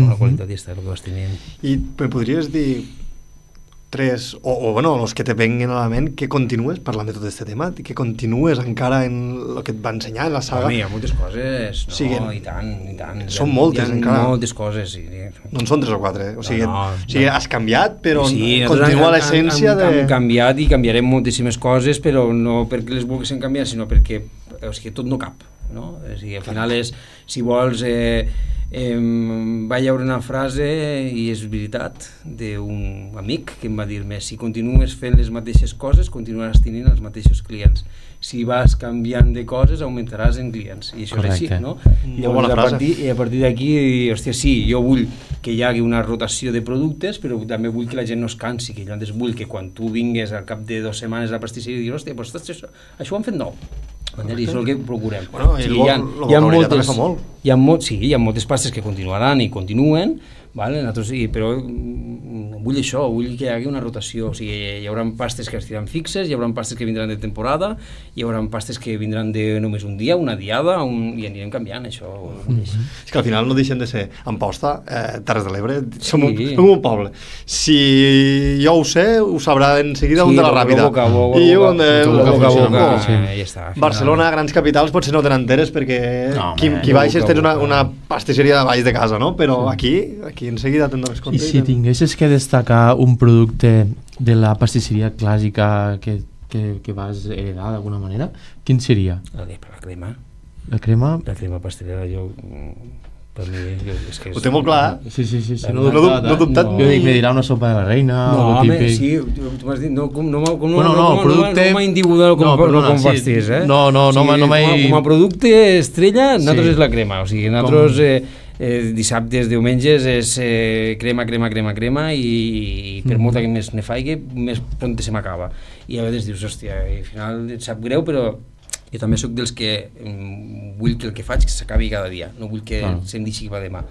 bona qualitat i està el que vas tenint. I me podries dir tres, o, o bueno, els que te venguen a la ment, que continues parlant de tot aquest tema, que continues encara en el que et va ensenyar en la saga. Home, hi ha moltes coses, no, que- i tant, i tant. Són Hi ha- moltes, hi ha encara. moltes coses, sí. No en són tres o quatre, o sigui, No, no, o sigui no. has canviat, però sí, continua l'essència de... hem, hem canviat i canviarem moltíssimes coses, però no perquè les volguéssim canviar, sinó perquè o sigui, tot no cap. No? O sigui, al final és, si vols, eh, eh, va haure una frase, i és veritat, d'un amic que em va dir-me si continues fent les mateixes coses, continuaràs tenint els mateixos clients. Si vas canviant de coses, augmentaràs en clients. I això Correcte. és així, no? Molt llavors, bona a frase. partir, i a partir d'aquí, hòstia, sí, jo vull que hi hagi una rotació de productes, però també vull que la gent no es cansi, que llavors vull que quan tu vingues al cap de dues setmanes a la pastisseria i diguis, hòstia, doncs això, això ho han fet nou. Entens? I això és el que procurem. Bueno, i el bo- la vocabularitat també fa molt. Hi ha, molt, sí, hi ha moltes pastes que continuaran i continuen, vale? Nosaltres, sí, però mm, vull això, vull que hi hagi una rotació, o sigui, hi haurà pastes que estiran fixes, hi haurà pastes que vindran de temporada, hi haurà pastes que vindran de només un dia, una diada, un, i anirem canviant això. Mm -hmm. És que al final no deixen de ser Amposta, eh, Terres de l'Ebre, som, un, Sí. som un poble. Si jo ho sé, ho sabrà en seguida un de la Ràpida. Boca, boca, I boca, un de... boca, boca, boca, boca, boca, sí. sí. ja està. al final. Barcelona, grans capitals, potser no tenen enteres perquè No, qui, qui baixes tens una, una pastisseria de baix de casa, no? Però aquí, aquí en seguida te'n dones I compte. si tinguessis que destacar un producte de la pastisseria clàssica que, que, que vas heredar d'alguna manera, quin seria? La, la crema, La crema? la crema pastelera, jo, mm, per mi, és que és... Ho té molt clar, eh? Sí, sí, sí, sí No no, dubtat, no dubtat eh? ni- Jo dic, me dirà una sopa de la reina, No, o home, típic. sí, tu m'has dit, no, com, no, com, Bueno, no, com, producte- No, m'ha individual com, No, no, perdona, com sí. pastís, eh? No, no, no m'ha- no m'ha- Com, com a producte estrella, nosaltres Sí. és la crema, o sigui, nosaltres eh, eh, dissabtes, diumenges és eh, crema, crema, crema, crema i, i per Mm. molta que més ne faigui, més pront se m'acaba. I a vegades dius, hòstia, i al final et sap greu, però jo també sóc dels que mm, vull que el que faig que s'acabi cada dia, no vull que Clar. se'm deixi va demà.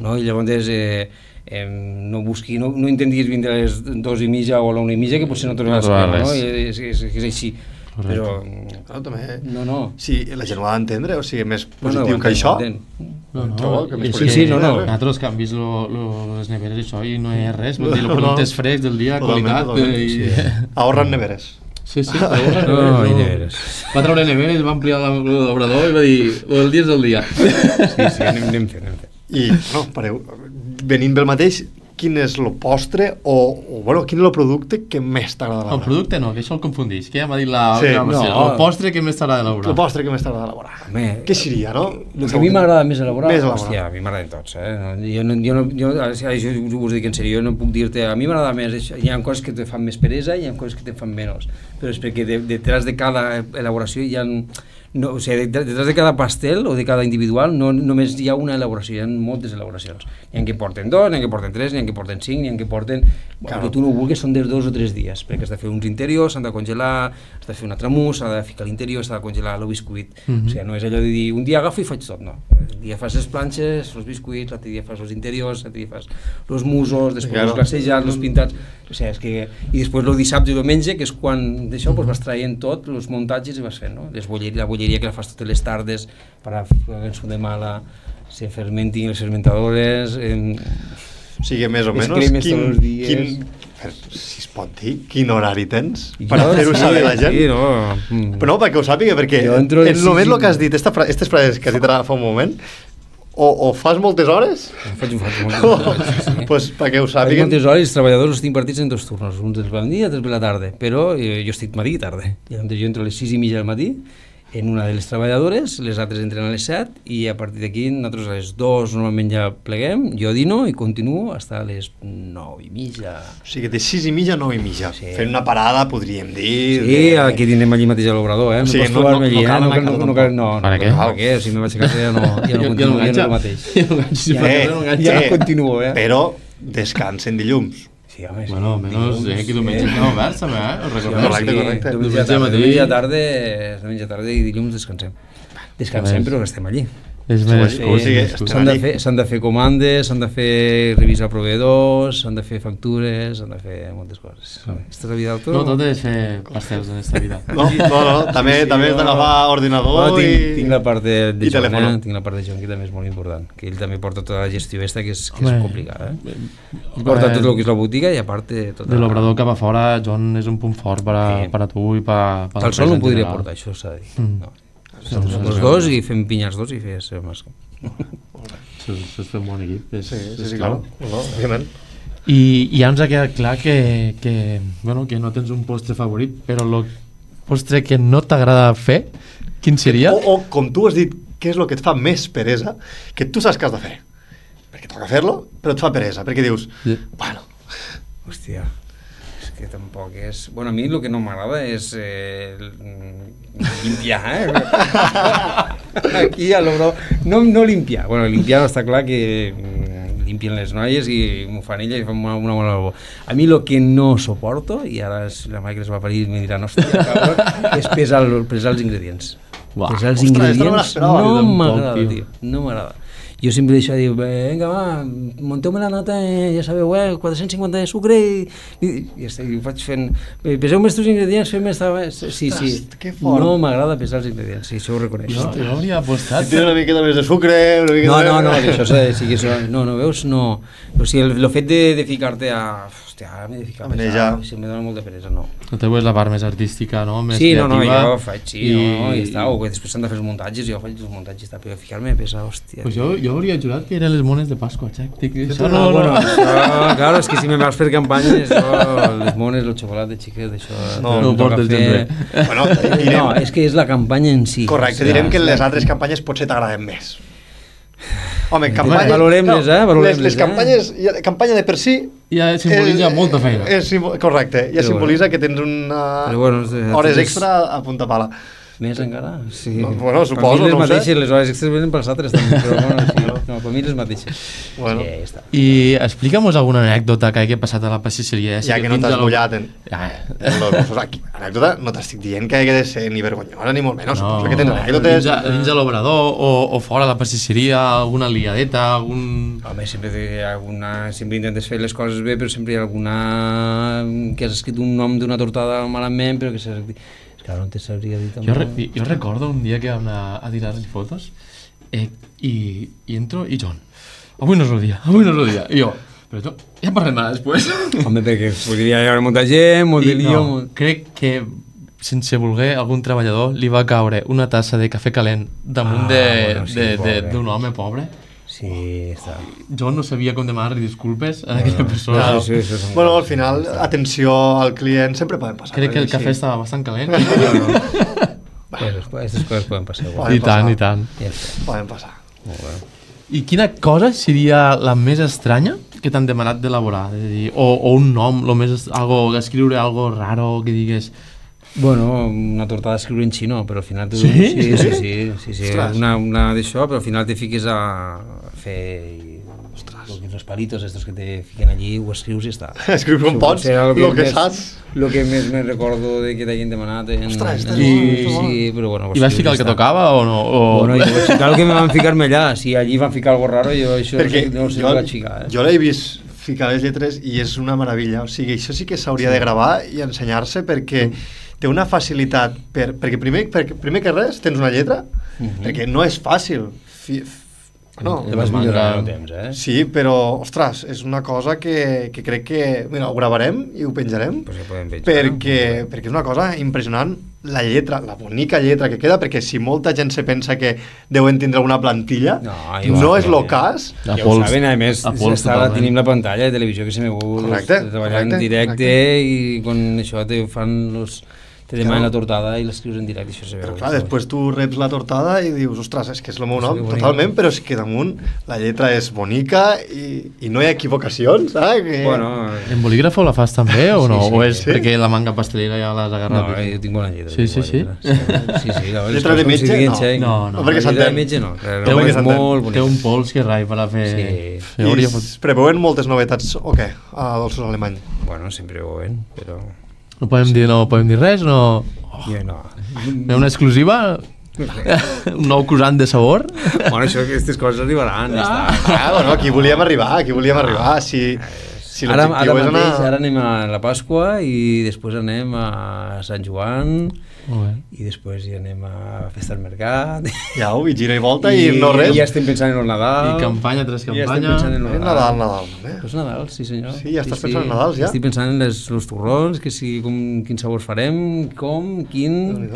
No? I llavors eh, eh, no, busqui, no, no intentis vindre a les dos i mitja o a la una i mitja, que potser no trobaràs No no? És, és, és així. Correcte. Però, No, també... no, no. Sí, la gent ho ha d'entendre, o sigui, més No, no, positiu ho que això. No, no, Trobo que més és positiu. Sí, sí, no, no. Nosaltres que han vist lo, lo, les neveres i això i no hi ha res, vull dir, el producte és fresc del dia, Totalment, qualitat... totalment. eh, i... Ahorren neveres. Sí, sí, No, neveres, i neveres. Va treure neveres, va ampliar la- l'obrador i va dir, el dia és el dia. Sí, sí, anem, anem fent, anem fent. I, no, pareu, venint pel mateix, quin és el postre o, o bueno, quin és el producte que més t'agrada El elaborar? producte no, que això el confundís, que ja m'ha dit la... Sí, la Mercè. no. El postre que més t'agrada elaborar. El postre que més t'agrada elaborar. Home, Què seria, no? El que a mi m'agrada més elaborar, Més elaborar. hòstia, a mi m'agraden tots, eh? Jo, no, jo, no, jo, això us ho dic en sèrio, jo no puc dir-te, a mi m'agrada més, això. hi ha coses que te fan més peresa i hi ha coses que te fan menys, però és perquè de, detrás de cada elaboració hi ha, no, o sigui, de- detrás de cada pastel o de cada individual no només hi ha una elaboració, hi ha moltes elaboracions. Hi ha que porten dos, hi ha que porten tres, hi ha que porten cinc, hi ha que porten... Bueno, Claro. que tu no vulguis són de dos o tres dies, perquè has de fer uns interiors, s'han de congelar, has de fer un altre mousse, s'ha de ficar l'interior, s'ha de congelar el biscuit. Mhm. O sigui, no és allò de dir, un dia agafo i faig tot, no. Un dia fas les planxes, els biscuits, l'altre dia fas els interiors, l'altre dia fas els musos, després Claro. els glacejats, els pintats... O sigui, és que... I després el dissabte i diumenge, que és quan d'això pues, vas traient tot, els muntatges i vas fent, no? Les bolleries, la bolleria que la fas totes les tardes per a que ens demà la, se fermentin les fermentadores... Eh, O sigui, més o menys, quin, els quin, per, si es pot dir, quin horari tens per fer-ho sí, saber la gent? Sí, no... mm. Però no, perquè ho sàpiga, perquè en en només el que has dit, aquestes frases que has dit ara fa un moment, o, o fas moltes hores, Faig, faig moltes hores, sí, sí. pues, perquè ho Faig sàpiguen. moltes hores, els treballadors estic partits en dos turnos, un del matí i altres per la tarda, però eh, jo estic matí i tarda. Llavors jo entro a les 6 i mitja del matí en una de les treballadores, les altres entren a les 7 i a partir d'aquí nosaltres a les 2 normalment ja pleguem, jo dino i continuo fins a les 9 i mitja. O sigui, de 6 i mitja a 9 i mitja. Sí. Fent una parada, podríem dir... Sí, aquí dinem allí mateix a l'obrador, eh? O sigui, pots no- trobar-me no- allí, no cal eh? No, anar a cal- casa no, no, cal- no, Per no, què? per què? Si me'n vaig a casa ja no, ja no Jo- jo continuo, ja no és enganxa. el mateix. Jo no enganxo, si per Eh, què no enganxa? ja eh, continuo, eh? Però descansen dilluns. Sí, home, sí. Bueno, menos eh, que diumenge eh? no obert, també, eh? Sí, recordem. Correcte, correcte. Diumenge Diumenge tarda, diumenge tarda, i dilluns descansem. Descansem, però que estem allí. És Sí, més sí, sí, curs. S'han de, fer, s'han de fer comandes, s'han de fer revisar proveïdors, s'han de fer factures, s'han de fer moltes coses. Esta és la vida d'autor. No, tot és fer pastels en esta vida. No, no, no, també, Sí, també has d'agafar ordinador Bueno, tinc, i... tinc la part de, de telèfon. eh? tinc la part de John que també és molt important, que ell també porta tota la gestió esta que és, que és Home. complicada. Eh? Ell porta tot el que és la botiga i a part de tota De l'obrador cap a fora, John, és un punt fort per a, Sí. per a tu i per a... per a El sol no podria general. portar, això s'ha de dir. Mm. No. Som els dos i fem pinya els dos i fes això és fer un bon equip. És, Sí, sí, és sí, clar. No, òbviament. I, I ja ens ha quedat clar que, que, bueno, que no tens un postre favorit, però el postre que no t'agrada fer, quin seria? O, o, com tu has dit, què és el que et fa més peresa, que tu saps que has de fer. toca fer-lo, però et fa peresa, perquè dius, Sí. bueno, Hòstia, que tampoc és... Bueno, a mi el que no m'agrada és eh, el- limpiar, eh? Aquí a l'obro... No, no limpiar. Bueno, limpiar està clar que mm, limpien les noies i m'ho fan elles i fan una, una bona labor. A mi el que no soporto, i ara és la mare que les va parir me diran, hòstia, cabrón, és pesar, pesar els ingredients. Uah, pesar els ostres, esto no me ingredients no m'agrada, tio. No m'agrada. Jo sempre deixo dir, vinga, va, monteu-me la nota, eh, ja sabeu, eh, 450 de sucre i, i, i, i, i ho faig fent... eh, Peseu més els ingredients, fem més... Sí, sí. Ostres, que fort. No m'agrada pesar els ingredients, sí, això ho reconeix. Jo, jo hauria apostat... tiene una miqueta més de sucre, una miqueta No, no, no, que això sí que això, no, no veus, no. O sigui, el, el fet de, de ficar-te a... Hòstia, ara m'he de ficar A pesar, si me dona molta peresa, no. La teva és la part més artística, no? Més sí, no, no, creativa. jo faig, sí, I... no, no, i està, o que després s'han de fer els muntatges, jo faig els muntatges, està, però ficar-me a pesar, hòstia. Pues jo, jo hauria jurat que eren les mones de Pasqua, xec. Dic, això No, no, no, bueno, no. això, claro, és que si me vas fer campanyes, jo, les mones, el xocolate, xiquet, això... No, no em toca portes gens Bueno, direm, No, és que és la campanya en si. correcte, O sigui, direm que les altres campanyes potser t'agraden més. Home, campanyes... valorem-les, eh, valorem-les, les, les eh. campanyes, ja, campanya de per si... Ja simbolitza molta feina. És, correcte, ja Però simbolitza que tens una Però bueno, eh, hores tens- extra a punta pala. Més encara? Sí. No, bueno, Per suposo, mi les no ho sé. mateixes, les hores extres venen pels altres també, però bueno, sí, no, per mi les mateixes. Bueno. Sí, ja està. I explica'm alguna anècdota que hagi passat a la pastisseria. Ja que no dins t'has mullat en... Ja, en los gossos. Aquí, anècdota, no t'estic dient que hagi de ser ni vergonyosa ni molt menys. no, Suposo que tens anècdotes... Dins, de- dins de l'obrador o, o fora de la pastisseria, alguna liadeta, algun... Home, sempre hi ha alguna... Sempre intentes fer les coses bé, però sempre hi ha alguna... que has escrit un nom d'una tortada malament, però que s'ha... Ara no te sabria dir Jo, re, jo recordo un dia que vam anar a tirar-li fotos eh, i, i entro i John, avui no és el dia, avui no és el dia. I jo, però tu, ja parlem ara després. Home, perquè podria haver molta gent, molt de I lío... no, molt... crec que sense voler algun treballador li va caure una tassa de cafè calent damunt Ah, de- bueno, sí, de- de- pobre. d'un home pobre. Sí, està. Jo no sabia com demanar disculpes a aquella persona. Claro. sí, sí, són Bueno, al final, sí, sí. atenció al client sempre poden passar. Crec que el cafè sí. estava bastant calent. Aquestes, aquestes coses poden passar. Poden Bueno. I tant, passar. i tant. Ja està. Poden passar. Molt bé. I quina cosa seria la més estranya que t'han demanat d'elaborar? És a dir, o, o un nom, lo més, algo, escriure algo raro que digues... Bueno, una tortada d'escriure en xino, però al final... Sí? Sí, sí, sí, sí, sí, sí Ostres. una, una d'això, però al final te fiques a fer... i- Ostres. Los palitos estos que te fiquen allí, ho escrius i està. Escrius Això pots, potser era lo que més- saps. Lo que més me recordo de que t'hagin demanat en... Ostres, en, molt. sí, però bueno... I vas ficar el que tocava o no? O... Bueno, jo vaig ficar el que me van ficar-me allà. Si allí van ficar algo raro, jo això Perquè no sé jo, què vaig ficar. Eh? jo l'he vist ficar les lletres i és una meravella. O sigui, això sí que s'hauria de gravar i ensenyar-se perquè té una facilitat. Per, perquè primer, perquè primer que res tens una lletra, Mhm. perquè no és fàcil. Fi, f- no, Te vas millorar el temps, eh? Sí, però, ostres, és una cosa que, que crec que... Mira, ho gravarem i ho penjarem Pues ja podem penjar. perquè, perquè és una cosa impressionant la lletra, la bonica lletra que queda, perquè si molta gent se pensa que deuen tindre una plantilla, No, no, igual, no és el cas. Ja ho saben, a més, a pols està, totalment. tenim la pantalla de televisió que se me veu Correcte, treballar en directe correcte. i quan això te fan los, te demanen Claro. la tortada i l'escrius en directe, això se veu. Però clar, després tu reps la tortada i dius, ostres, és que és el meu nom, totalment, però és que damunt la lletra és bonica i, i no hi ha equivocacions, saps? Que... Bueno, En bolígrafo la fas també o no? Sí, sí, o és sí. perquè la manga pastelera ja l'has agarrat? no, jo tinc bona lletra. Sí, sí, sí. lletra. Sí, sí, la Lletra de metge, no. No, no. No, perquè La lletra de s'entén. metge no, Té un- molt Té un pols que rai per a fer... Sí. Sí, I es preveuen moltes novetats, o què, a Dolços Alemany? Bueno, sempre ho ven, però... No podem dir, no podem dir res? No... Jo no. Hi ha una exclusiva? un nou cosant de sabor? bueno, això, aquestes coses arribaran, ja està. Ah, bueno, aquí volíem arribar, aquí volíem arribar. Si, si ara, ara és mateix, anar... ara anem a la Pasqua i després anem a Sant Joan. I després hi anem a Festa al Mercat Ja, i gira i volta i, no res. i ja estem pensant en el Nadal I campanya tras I ja estem campanya. pensant en el És Nadal, Nadal. Eh? Pues Nadal, sí senyor. Sí, ja estàs pensant en Nadal, ja? Estic pensant en les, els torrons, que si, com, quins sabors farem, com, quin,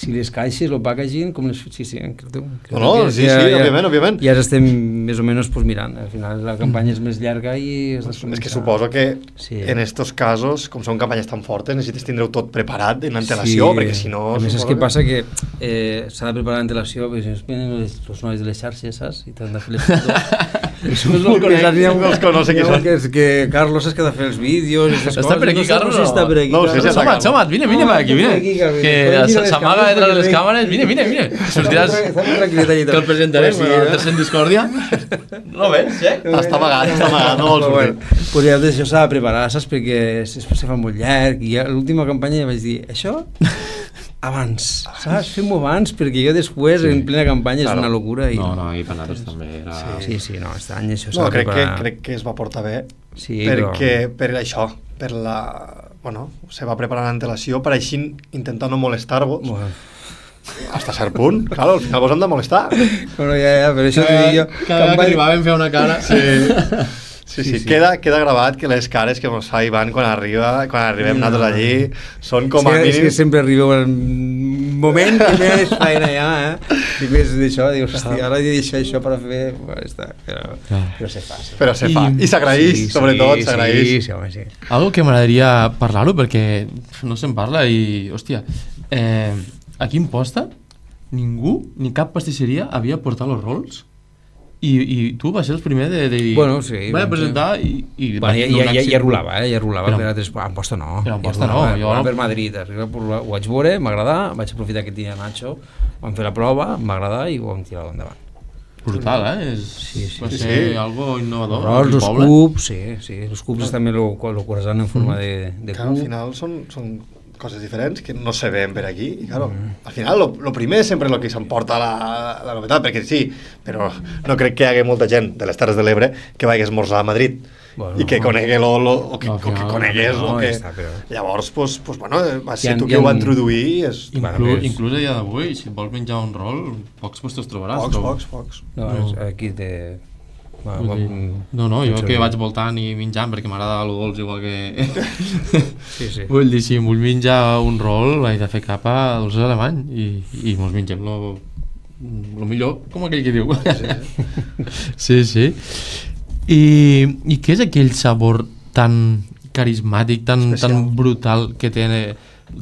si les caixes, el packaging, com les... Sí, sí, creu No, no, sí, sí, òbviament, òbviament. Ja estem més o menys pues, mirant. Al final la campanya és més llarga i... de És que suposo que Sí. en estos casos, com són campanyes tan fortes, necessites tindre tot preparat en antelació, perquè si no... A més, és que passa que eh, s'ha de preparar antelació, perquè si no es venen els, els nois de les xarxes, saps? I t'han de fer les fotos. No els conec, no els conec, no sé qui són. Que, és que Carlos és que ha de fer els vídeos i aquestes Està per aquí, no Carlos? si està per aquí. No si està Somat, somat, vine, vine, No, aquí, vine. Que s'amaga detrás de les càmeres. Vine, vine, vine. Sortiràs que el presentarem Pues sí, a eh? Tercer en Discòrdia. No ho veus, eh? Està amagat, està amagat, no vol Però sortir. pues ja això s'ha de preparar, saps? Perquè es, es, se fa molt llarg i l'última campanya ja vaig dir, això abans, saps? Fem-ho abans perquè jo després, en plena campanya, és Claro. una locura. I... No, no, i per nosaltres també era... Sí, sí, no, aquest any això s'ha No, crec que, preparar. crec que es va portar bé Sí, perquè per això, per la... Bueno, se va preparar en antelació per així intentar no molestar-vos Bueno, hasta cert punt. Claro, al final vos hem de molestar. bueno, ja, ja, però això t'ho dic jo. Cada vegada que arribàvem feia una cara... Sí. Sí, sí, sí, Queda, queda gravat que les cares que mos fa Ivan quan arriba, quan arribem No. nosaltres allí, són com a sí, mínim... que sempre arriba un moment que més feina ja, eh? I més d'això, dius, hòstia, ara he de deixar això per fer... Bueno, està, però, Clar. però se fa. Fa. Però se fa. I s'agraeix, sobretot, s'agraeix. Sí, sí, home, sí. Algo que m'agradaria parlar-ho perquè no se'n parla i, hòstia, eh, aquí en posta ningú, ni cap pastisseria havia portat els rols i, i tu vas ser el primer de, de dir Bueno, sí, vaig a presentar i, i Bueno, ja, ja, ja, ja rulava, eh? Ja rulava Però- per altres... En posta no. Però en ja posta no, rulava, jo- rulava per Madrid, ho vaig veure, m'agradà, vaig aprofitar que tenia Nacho, vam fer la prova, agradar i ho vam tirar endavant. brutal, eh? És, Sí, sí, va sí, ser sí. algo innovador al els cubs, sí, sí, els cubs també lo, lo en forma de, de Claro, al final són, són coses diferents que no se ven per aquí i claro, al final lo, lo primer és sempre el que s'emporta la, la novetat perquè sí, però no crec que hi hagi molta gent de les Terres de l'Ebre que vagi a esmorzar a Madrid Bueno, i que conegui lo, lo, o, que, No, o que no, conegués no, o que... està, però- llavors, pues, pues, bueno, va ser tu que ho va introduir és... Bueno, Inclús, més. inclús a dia d'avui, si et vols menjar un rol, pocs puestos trobaràs. Pocs, pocs, pocs. No, No. és aquí té... Va, va, dir, mm, No, no, jo que vaig voltant i menjant perquè m'agrada el dolç igual que... Sí, sí. Vull dir, si em vull menjar un rol, he de fer cap a dolç alemany i, i mos mengem lo, lo millor, com aquell que diu. Sí, sí. I, I què és aquell sabor tan carismàtic, tan, Especial. tan brutal que té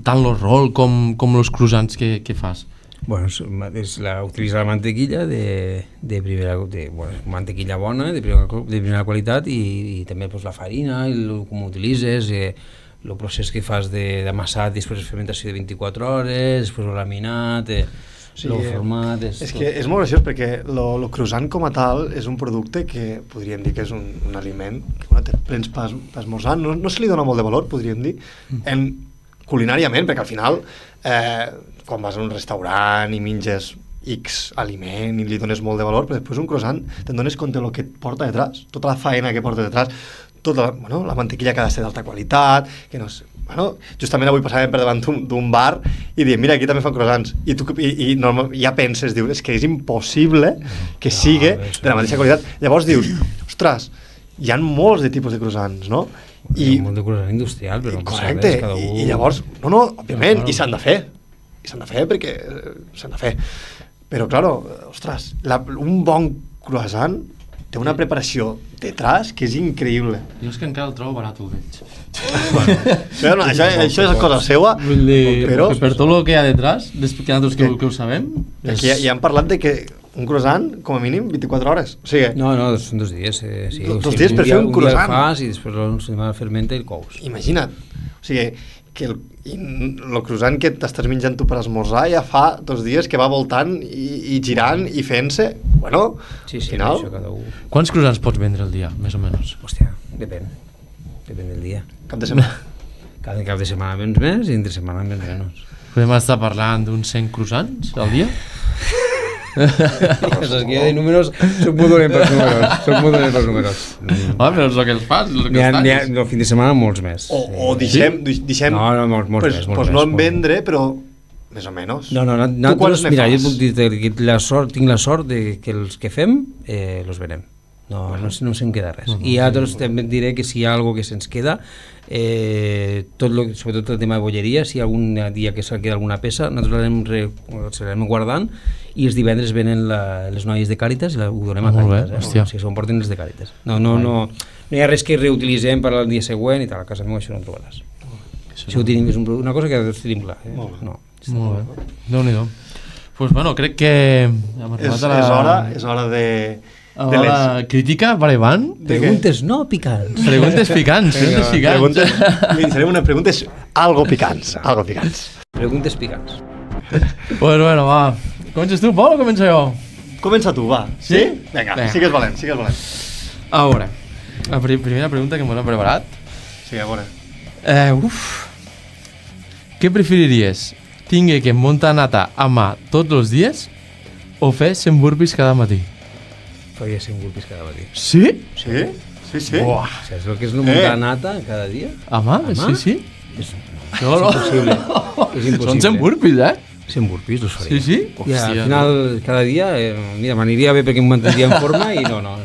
tant el rol com, com els croissants que, que fas? Bueno, és, és la, utilitza la mantequilla de, de primera, de, bueno, mantequilla bona, de primera, de primera qualitat i, i també pues, la farina, i el, com ho utilitzes, eh, el procés que fas de- d'amassat, de, després de fermentació de 24 hores, després el laminat, eh, Sí, el format... És, És tot. que és molt graciós perquè lo croissant com a tal és un producte que podríem dir que és un, un aliment que bueno, te prens per, per esmorzar, no, no se li dona molt de valor, podríem dir, en, culinàriament, perquè al final eh, quan vas a un restaurant i menges X aliment i li dones molt de valor, però després un croissant te'n dones compte del que et porta detrás, tota la feina que porta detrás, tota la, bueno, la mantequilla que ha de ser d'alta qualitat, que no sé, bueno, justament avui passàvem per davant d'un- bar i diem, mira, aquí també fan croissants. I, tu, i, i normal, ja penses, dius, és que és impossible que sigui bé, això de la mateixa qualitat. Llavors dius, ostres, hi ha molts de tipus de croissants, no? I, molt de croissant industrial, però no passa correcte, res, cada un... i llavors, no, no, òbviament, Claro. i s'han de fer, i s'han de fer perquè eh, s'han de fer. Però, claro, ostres, la, un bon croissant té una preparació detrás que és increïble. Jo és que encara el trobo barat el veig. Però no, això, això és cosa seva, Vull dir, però que per tot el que hi ha detrás, després que nosaltres que, Que- ho sabem... aquí ja, ja han parlat de que un croissant, com a mínim, 24 hores. O sigui, No, no, són dos dies. Eh, sí, dos sigui, dies per dia- fer un dia croissant. el fas i després el setmana fermenta i el cous. imagina't. O sigui, que el, i el croissant que t'estàs menjant tu per esmorzar ja fa dos dies que va voltant i, i girant i fent-se. Bueno, Sí, al sí, final... això cada un... Quants croissants pots vendre al dia, més o menys? Hòstia, depèn. Depèn del dia. Cap de setmana. Cada cap de setmana menys més i entre setmana menys menys. Podem estar parlant d'uns 100 croissants al dia? Saps que de números soc molt dolent pels números. Soc molt dolent pels números. Home, però és el que els fas, el que els talles. el fin de setmana molts més. O, o deixem, deixem No, no, molts, molts pues, més, molts pues no en vendre, però més o menys. No, no, no, Tu quants mira, jo puc dir que la sort, tinc la sort de que els que fem eh, los venem. No, no, no se'n queda res. I altres també et diré que si hi ha alguna que se'ns queda, eh, tot lo, sobretot el tema de bolleria, si hi ha algun dia que se'n queda alguna peça, nosaltres l'anem guardant i els divendres venen la, les noies de Càritas i la, ho donem a bé, Càritas. Eh? hòstia. O sigui, s'ho emporten els de Càritas. No, no, no, no hi ha res que reutilitzem per al dia següent i tal, a casa meva això no ho trobaràs. Si ho tenim, és un, una cosa que tenim clar. Eh? Molt bé. No. Molt bé. Déu-n'hi-do. Pues bueno, crec que hem És, a la... és hora, és hora de Hola, crítica per Ivan. De què? Preguntes no picants. Preguntes picants, preguntes picants. Preguntes, li unes preguntes algo picants, algo picants. Preguntes picants. Bueno, bueno, va. Comences tu, Pol, o començo jo? Comença tu, va. Sí? Vinga, Vinga. sí que és valent, sí que és valent. A veure, la pri primera pregunta que m'he preparat. Sí, a veure. Eh, uf. Què preferiries? Tingue que muntar nata a mà tots els dies o fer 100 burpees cada matí? Faria 100 burpees cada matí. Sí? Sí? Sí, sí. Buah. Saps el que és no muntar Eh. nata cada dia? A mà? A mà? Sí, sí. És, No, no. impossible. és impossible. Són 100 burpees, eh? 100 burpees, els faria. Sí, sí? I al Hòstia, final, cada dia, eh, mira, m'aniria bé perquè em mantindria en forma i no, no.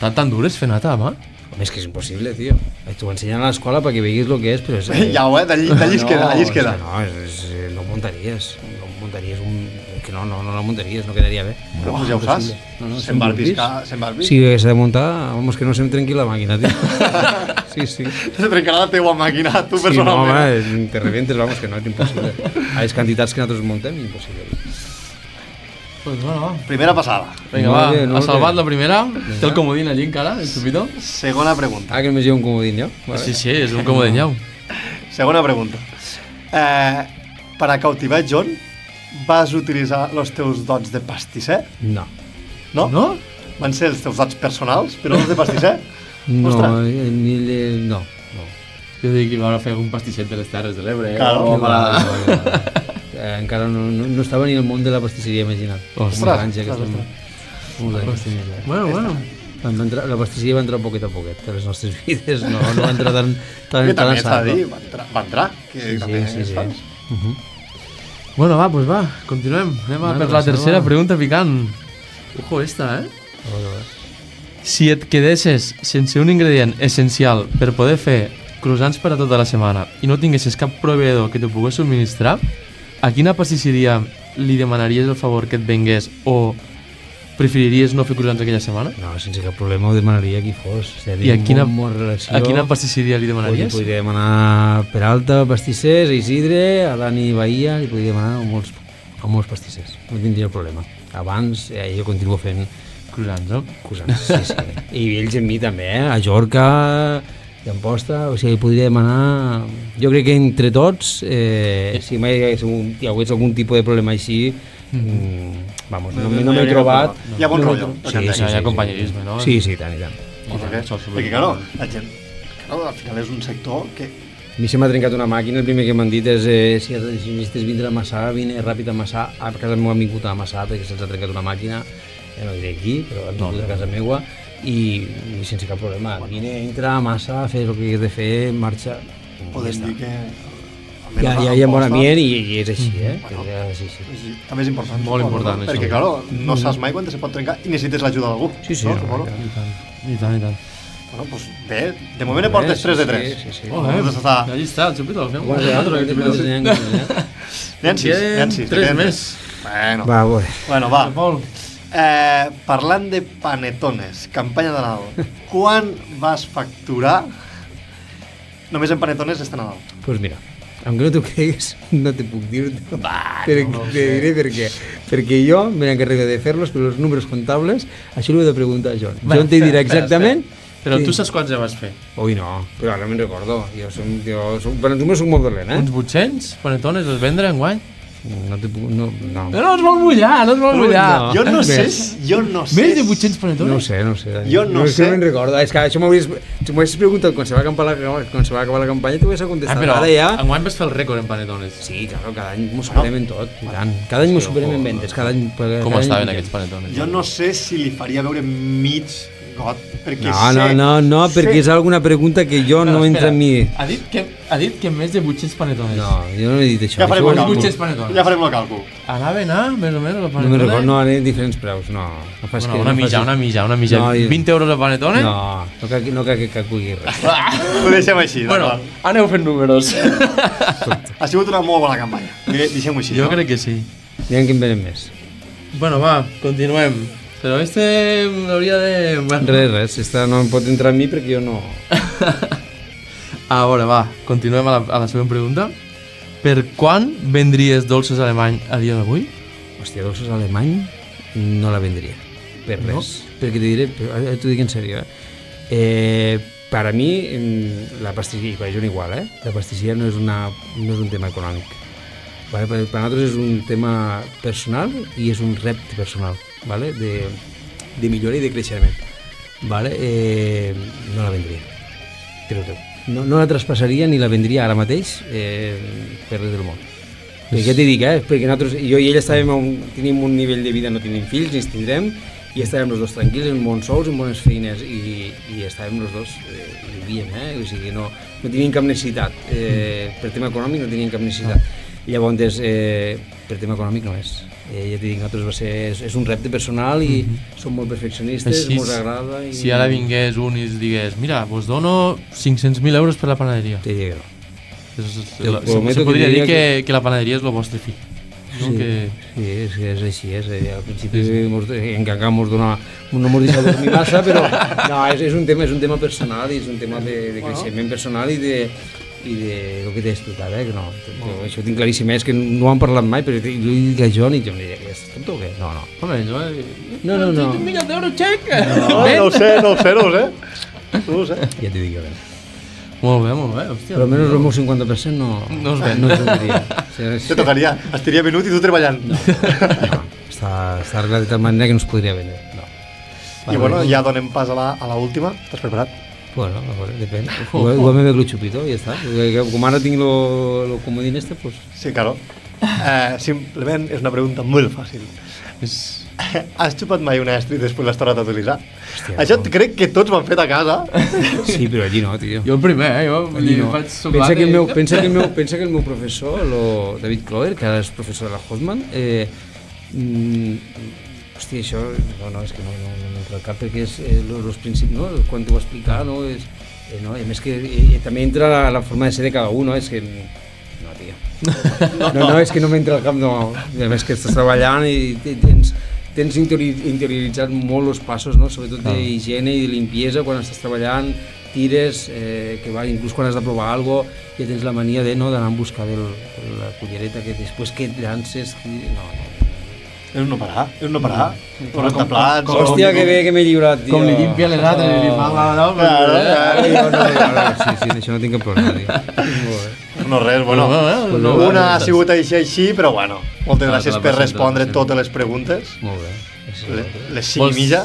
Tan, tan dur és fer nata? Home, és que és impossible, tio. Eh, T'ho ensenyen a l'escola perquè veguis el que és, però és... Ja ho, eh? D'allí d'allí es queda, allí es queda. No, és, és, eh, no muntaries. No muntaries un... Que no, no, no la muntaries, no quedaria bé. Però pues ja ho fas. No, no, 100 barbis, ca- 100 barbis. Sí, que s'ha de muntar, vamos, que no se'm trenqui la màquina, tio. sí, sí. Se trencarà la teua màquina, tu Sí, no, personalment. home, te revientes, vamos, que no, és impossible. A les quantitats que nosaltres muntem, impossible. Pues bueno. Primera passada. Vinga, va, molt ha salvat la primera. Té el comodín allí encara, el xupito. Segona pregunta. Ah, que només hi ha un comodín, jo? Vale. Sí, sí, és un comodín nyau. Segona pregunta. Eh, per a cautivar John, vas utilitzar els teus dots de pastisser? No. No? No? Van ser els teus dots personals, però no els de pastisser? No, Ostres. eh, ni le... no. no. Jo dic que va fer un pastisset de les Terres de l'Ebre. Claro, o que para... Eh, encara no, no, no estava ni al món de la pastisseria, imagina't. Ostres, anys. Molts anys. Bueno, bueno. Entrar, la pastisseria va entrar poquet a poquet a les nostres vides, no, no va entrar tan, tan, Que tan a de dir, va entrar, va entrar que Sí, també sí, sí. fas. Uh -huh. Bueno, va, pues va, continuem. Anem a Vale, per la tercera va. pregunta picant. Ojo esta, eh? Si et quedessis sense un ingredient essencial per poder fer croissants per a tota la setmana i no tinguessis cap proveïdor que t'ho pogués subministrar, a quina pastisseria li demanaries el favor que et vengués o preferiries no fer croissants aquella setmana? No, sense cap problema ho demanaria qui fos. O sigui, I a quina, molt, molt relació. a quina pastisseria li demanaries? Podria, podria demanar Peralta, pastissers, a Isidre, a Dani Bahia, li podria demanar a molts, a molts pastissers. No tindria problema. Abans, eh, jo continuo fent Croissants, no? coses. Sí, sí. I ells amb mi també, eh? A Jorca, i Amposta, o sigui, podria demanar... Jo crec que entre tots, eh, si mai hi hagués, un, hi hagués algun tipus de problema així, mm, vamos, no, no, no m'he trobat... Hi ha bon no rotllo, tro- el que entenc. Hi ha companyerisme, no? Sí, sí, tant i tant. Perquè, claro, la gent, claro, al final és un sector que A mi se m'ha trencat una màquina, el primer que m'han dit és eh, si necessites vindre a amassar, vine ràpid a amassar. A casa meva han vingut a amassar perquè se'ls ha trencat una màquina, ja no diré aquí, però han vingut a casa meva i, i sense cap problema. Vine, entra, amassa, fes el que has de fer, marxa. podem ja dir que... Ja, ja hi ha bon ambient i, i és així, eh? Bueno. Ja és així. Sí, també és important. Molt important, no? això. Perquè, claro, no saps mai quan te se pot trencar i necessites l'ajuda d'algú. Sí, sí, no? I tant, i tant, i tant. Bueno, doncs bé, de moment ne portes 3 de 3. Sí, sí, sí. Oh, Bueno, eh? Allí està, el xupito, el fem. Guarda, l'altre, que ensenyant. N'hi ha 6, n'hi ha 6. Tres més. Bueno, Va, bé. bueno, va. Eh, parlant de panetones, campanya de Nadal, quan vas facturar només en panetones este Nadal? Pues mira, aunque no t'ho cregues, no te puc dir te, te diré per què. Perquè jo me n'encarrego de fer-los, però els números comptables, això ho he de preguntar a John. Va, John te dirà espera, exactament... Però Sí. tu saps quants ja vas fer? Ui, no, però ara me'n recordo. Jo som, jo som, per números soc molt dolent, eh? Uns 800 panetones els vendre en guany? No te puc... No, no. No, no es vol mullar, no es vol mullar. Jo no sé, Més. si- jo no sé... Més de 800 panetones? No ho sé, no ho sé. Dani. Jo no que sé. No me'n recordo. És que això m'hauries... Si m'haguessis preguntat quan se va acabar la, quan se va acabar la campanya, t'ho hagués Ah, contestat. però Ara ja... enguany vas fer el rècord en panetones. Sí, claro, cada any m'ho superem en tot. I tant. Cada any m'ho superem en ventes. Cada any... Cada Com estaven aquests panetones? Jo no sé si li faria veure mig got, perquè No, sé... no, no, no, perquè és alguna pregunta que jo no entra en mi. Ha dit, que, ha dit que més de 800 panetones. No, jo no he dit això. Ja farem Això el càlcul. 800 panetones. Ja farem el càlcul. Anaven a, més o menys, la No panetone? me'n recordo, no, eren diferents preus, no. no fas Bueno, que, una no mitja, una mitja, una mitja. No, i- 20 euros la panetone? No, no cal, no cal que calculgui res. Ho deixem així, Bueno, aneu fent números. Ha sigut una molt bona campanya. Deixem-ho així, jo no? crec que sí. Aviam que en venen més. Bueno, va, continuem. Però este hauria de... Bueno. Res, res, esta no em pot entrar en mi perquè jo no... A veure, va, continuem a la, a la següent pregunta. Per quan vendries dolços alemany a dia d'avui? Hòstia, dolços alemany no la vendria. per res. Perquè te diré, ara t'ho dic en sèrio, eh? eh per a mi, mm, la pastisseria, per a John igual, eh? La pastisseria no és, una, no és un tema econòmic. Vale? Per, per nosaltres és un tema personal i és un repte personal, vale? de, de millora i de creixement. Vale? Eh, no la vendria, creu-te. No, no la traspassaria ni la vendria ara mateix eh, per res del món. Perquè ja t'hi dic, eh? perquè nosaltres, jo i ell estàvem un, tenim un nivell de vida, no tenim fills, ni tindrem, i estàvem els dos tranquils, en bons sous, en bones feines, i, i estàvem els dos, eh, i vivíem, eh? o sigui, no, no teníem cap necessitat, eh, per tema econòmic no teníem cap necessitat. Llavors, eh, per tema econòmic no és. Eh, ja t'hi dic, nosaltres va ser, és, és un repte personal i mm -hmm. som molt perfeccionistes, Així, ens agrada. I... Si ara vingués un i es digués, mira, vos dono 500.000 euros per la panaderia. T'hi dic que no. És, és, Te la, se, se que podria dir que, que la panaderia és el vostre fill. No? Sí, Que, sí és, és així, és, eh, al principi sí, sí. Mos, encara mos dona, no mos deixa dormir massa, però no, és, és, un tema, és un tema personal i és un tema de, de creixement personal i de, i de el que t'he explicat, eh? que no, que, això ho tinc claríssim, és que no ho han parlat mai, però jo li dic a John i jo em deia, estàs tonto o què? No, no. home, jo... No, no, no. Un milió d'euros xec! No, no ho sé, no ho sé, no ho sé. No ho sé. Ja t'hi dic jo. Eh? Molt bé, molt bé, hòstia. Però almenys el meu 50% no, No es ven. no es vendria. O sigui, és- Te tocaria, estaria venut i tu treballant. no, està, està arreglat de tal manera que no es podria vendre. No. I bueno, ja donem pas a la, a la última. Estàs preparat? Bueno, a veure, depèn. Igual, igual me bec el xupito i ja està. Perquè Com ara tinc el comodín este, pues... Sí, claro. Eh, simplement és una pregunta molt fàcil. És... Has xupat mai una estri i després l'has tornat a utilitzar? Hòstia, Això no. crec que tots ho han fet a casa. Sí, però allí no, tio. Jo el primer, eh? Jo Allí no. faig Pensa que, el meu, pensa, que el meu, pensa que el meu professor, lo David Clover, que ara és professor de la Hotman, eh, mm, hòstia, això, no, no, és que no, no, no m'entra al cap perquè és eh, los, los principis, no? quan t'ho explicar, no? És, eh, no? A més que eh, també entra la, la forma de ser de cada un, no? És que, no, tio. No, no, és que no m'entra al cap, no. A més que estàs treballant i te- tens, tens interiori- interioritzat molt els passos, no? sobretot d'higiene i de limpiesa quan estàs treballant, tires, eh, que va, inclús quan has de provar alguna cosa, ja tens la mania de no d'anar a buscar del, de la cullereta que després que et llances... No, no. És no parar, és no parar. 40 plats. com- Hòstia, que bé que m'he lliurat, tio. Com li limpia les altres i li fa la... No, eh? no, sí, sí, d'això no tinc cap problema, tio. Molt bé. No res, bueno. No, no, no, una no, ha sigut així, així, però bueno. Moltes gràcies per respondre totes les preguntes. Molt bé. Les Vols- 5 i mitja.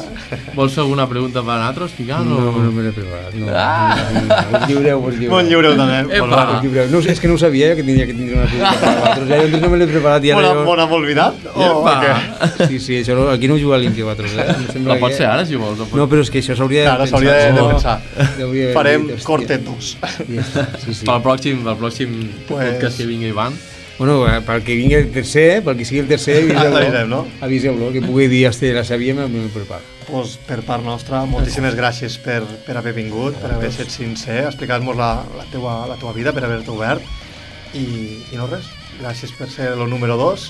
Vols fer alguna pregunta per a nosaltres, Picant? No, o- no me l'he preparat. No, no, no, us lliureu, us lliureu. Bon lliureu també. Epa. Us lliureu. No, és que no ho sabia que tindria que tindre una pregunta per a vosaltres. Ja, jo no me l'he preparat i ara Bona, jo... bona molt oblidat? O Epa. què? Sí, sí, això aquí no ho juga a l'Inqui vosaltres, eh? No, pot que- ser ara, si vols. No, però és que això s'hauria de Ara pensar. s'hauria de, de No, pensar. Farem cortetos. Ja està, sí, sí. Pel pròxim, pel pròxim Pues- podcast que vingui Ivan. Bueno, eh, pel que vingui el tercer, pel que sigui el tercer, aviseu-lo. Avisem, no? Aviseu-lo, que pugui dir, hòstia, la sabíem, me preparo. Pues, per part nostra, moltíssimes gràcies per, per haver vingut, per haver estat sincer, explicar-nos la, la, teua, la teua vida, per haver-te obert. I, I no res, gràcies per ser el número 2,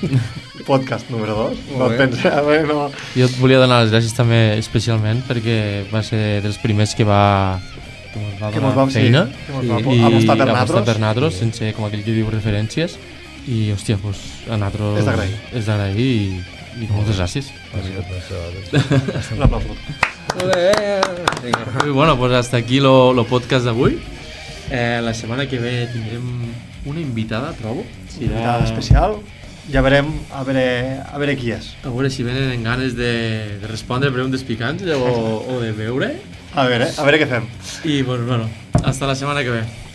podcast número 2. No pensava, eh, no. Jo et volia donar les gràcies també especialment perquè va ser dels primers que va que mos va Que donar mos va- sí, feina que mos va i apostar per apostar nosaltres. per nosaltres sense com aquell que diu referències i hòstia, pues, a nosaltres És d'agrair. és d'agrair i, i moltes gràcies Un aplaus. Vinga. i bueno, pues hasta aquí lo, lo podcast d'avui eh, la setmana que ve tindrem una invitada, trobo Invitada especial. Ja verem a veure, a veure qui és. a veure si venen en ganes de, de respondre preguntes picants o, o de veure A veure, a veure què fem. i pues, bueno, hasta la setmana que ve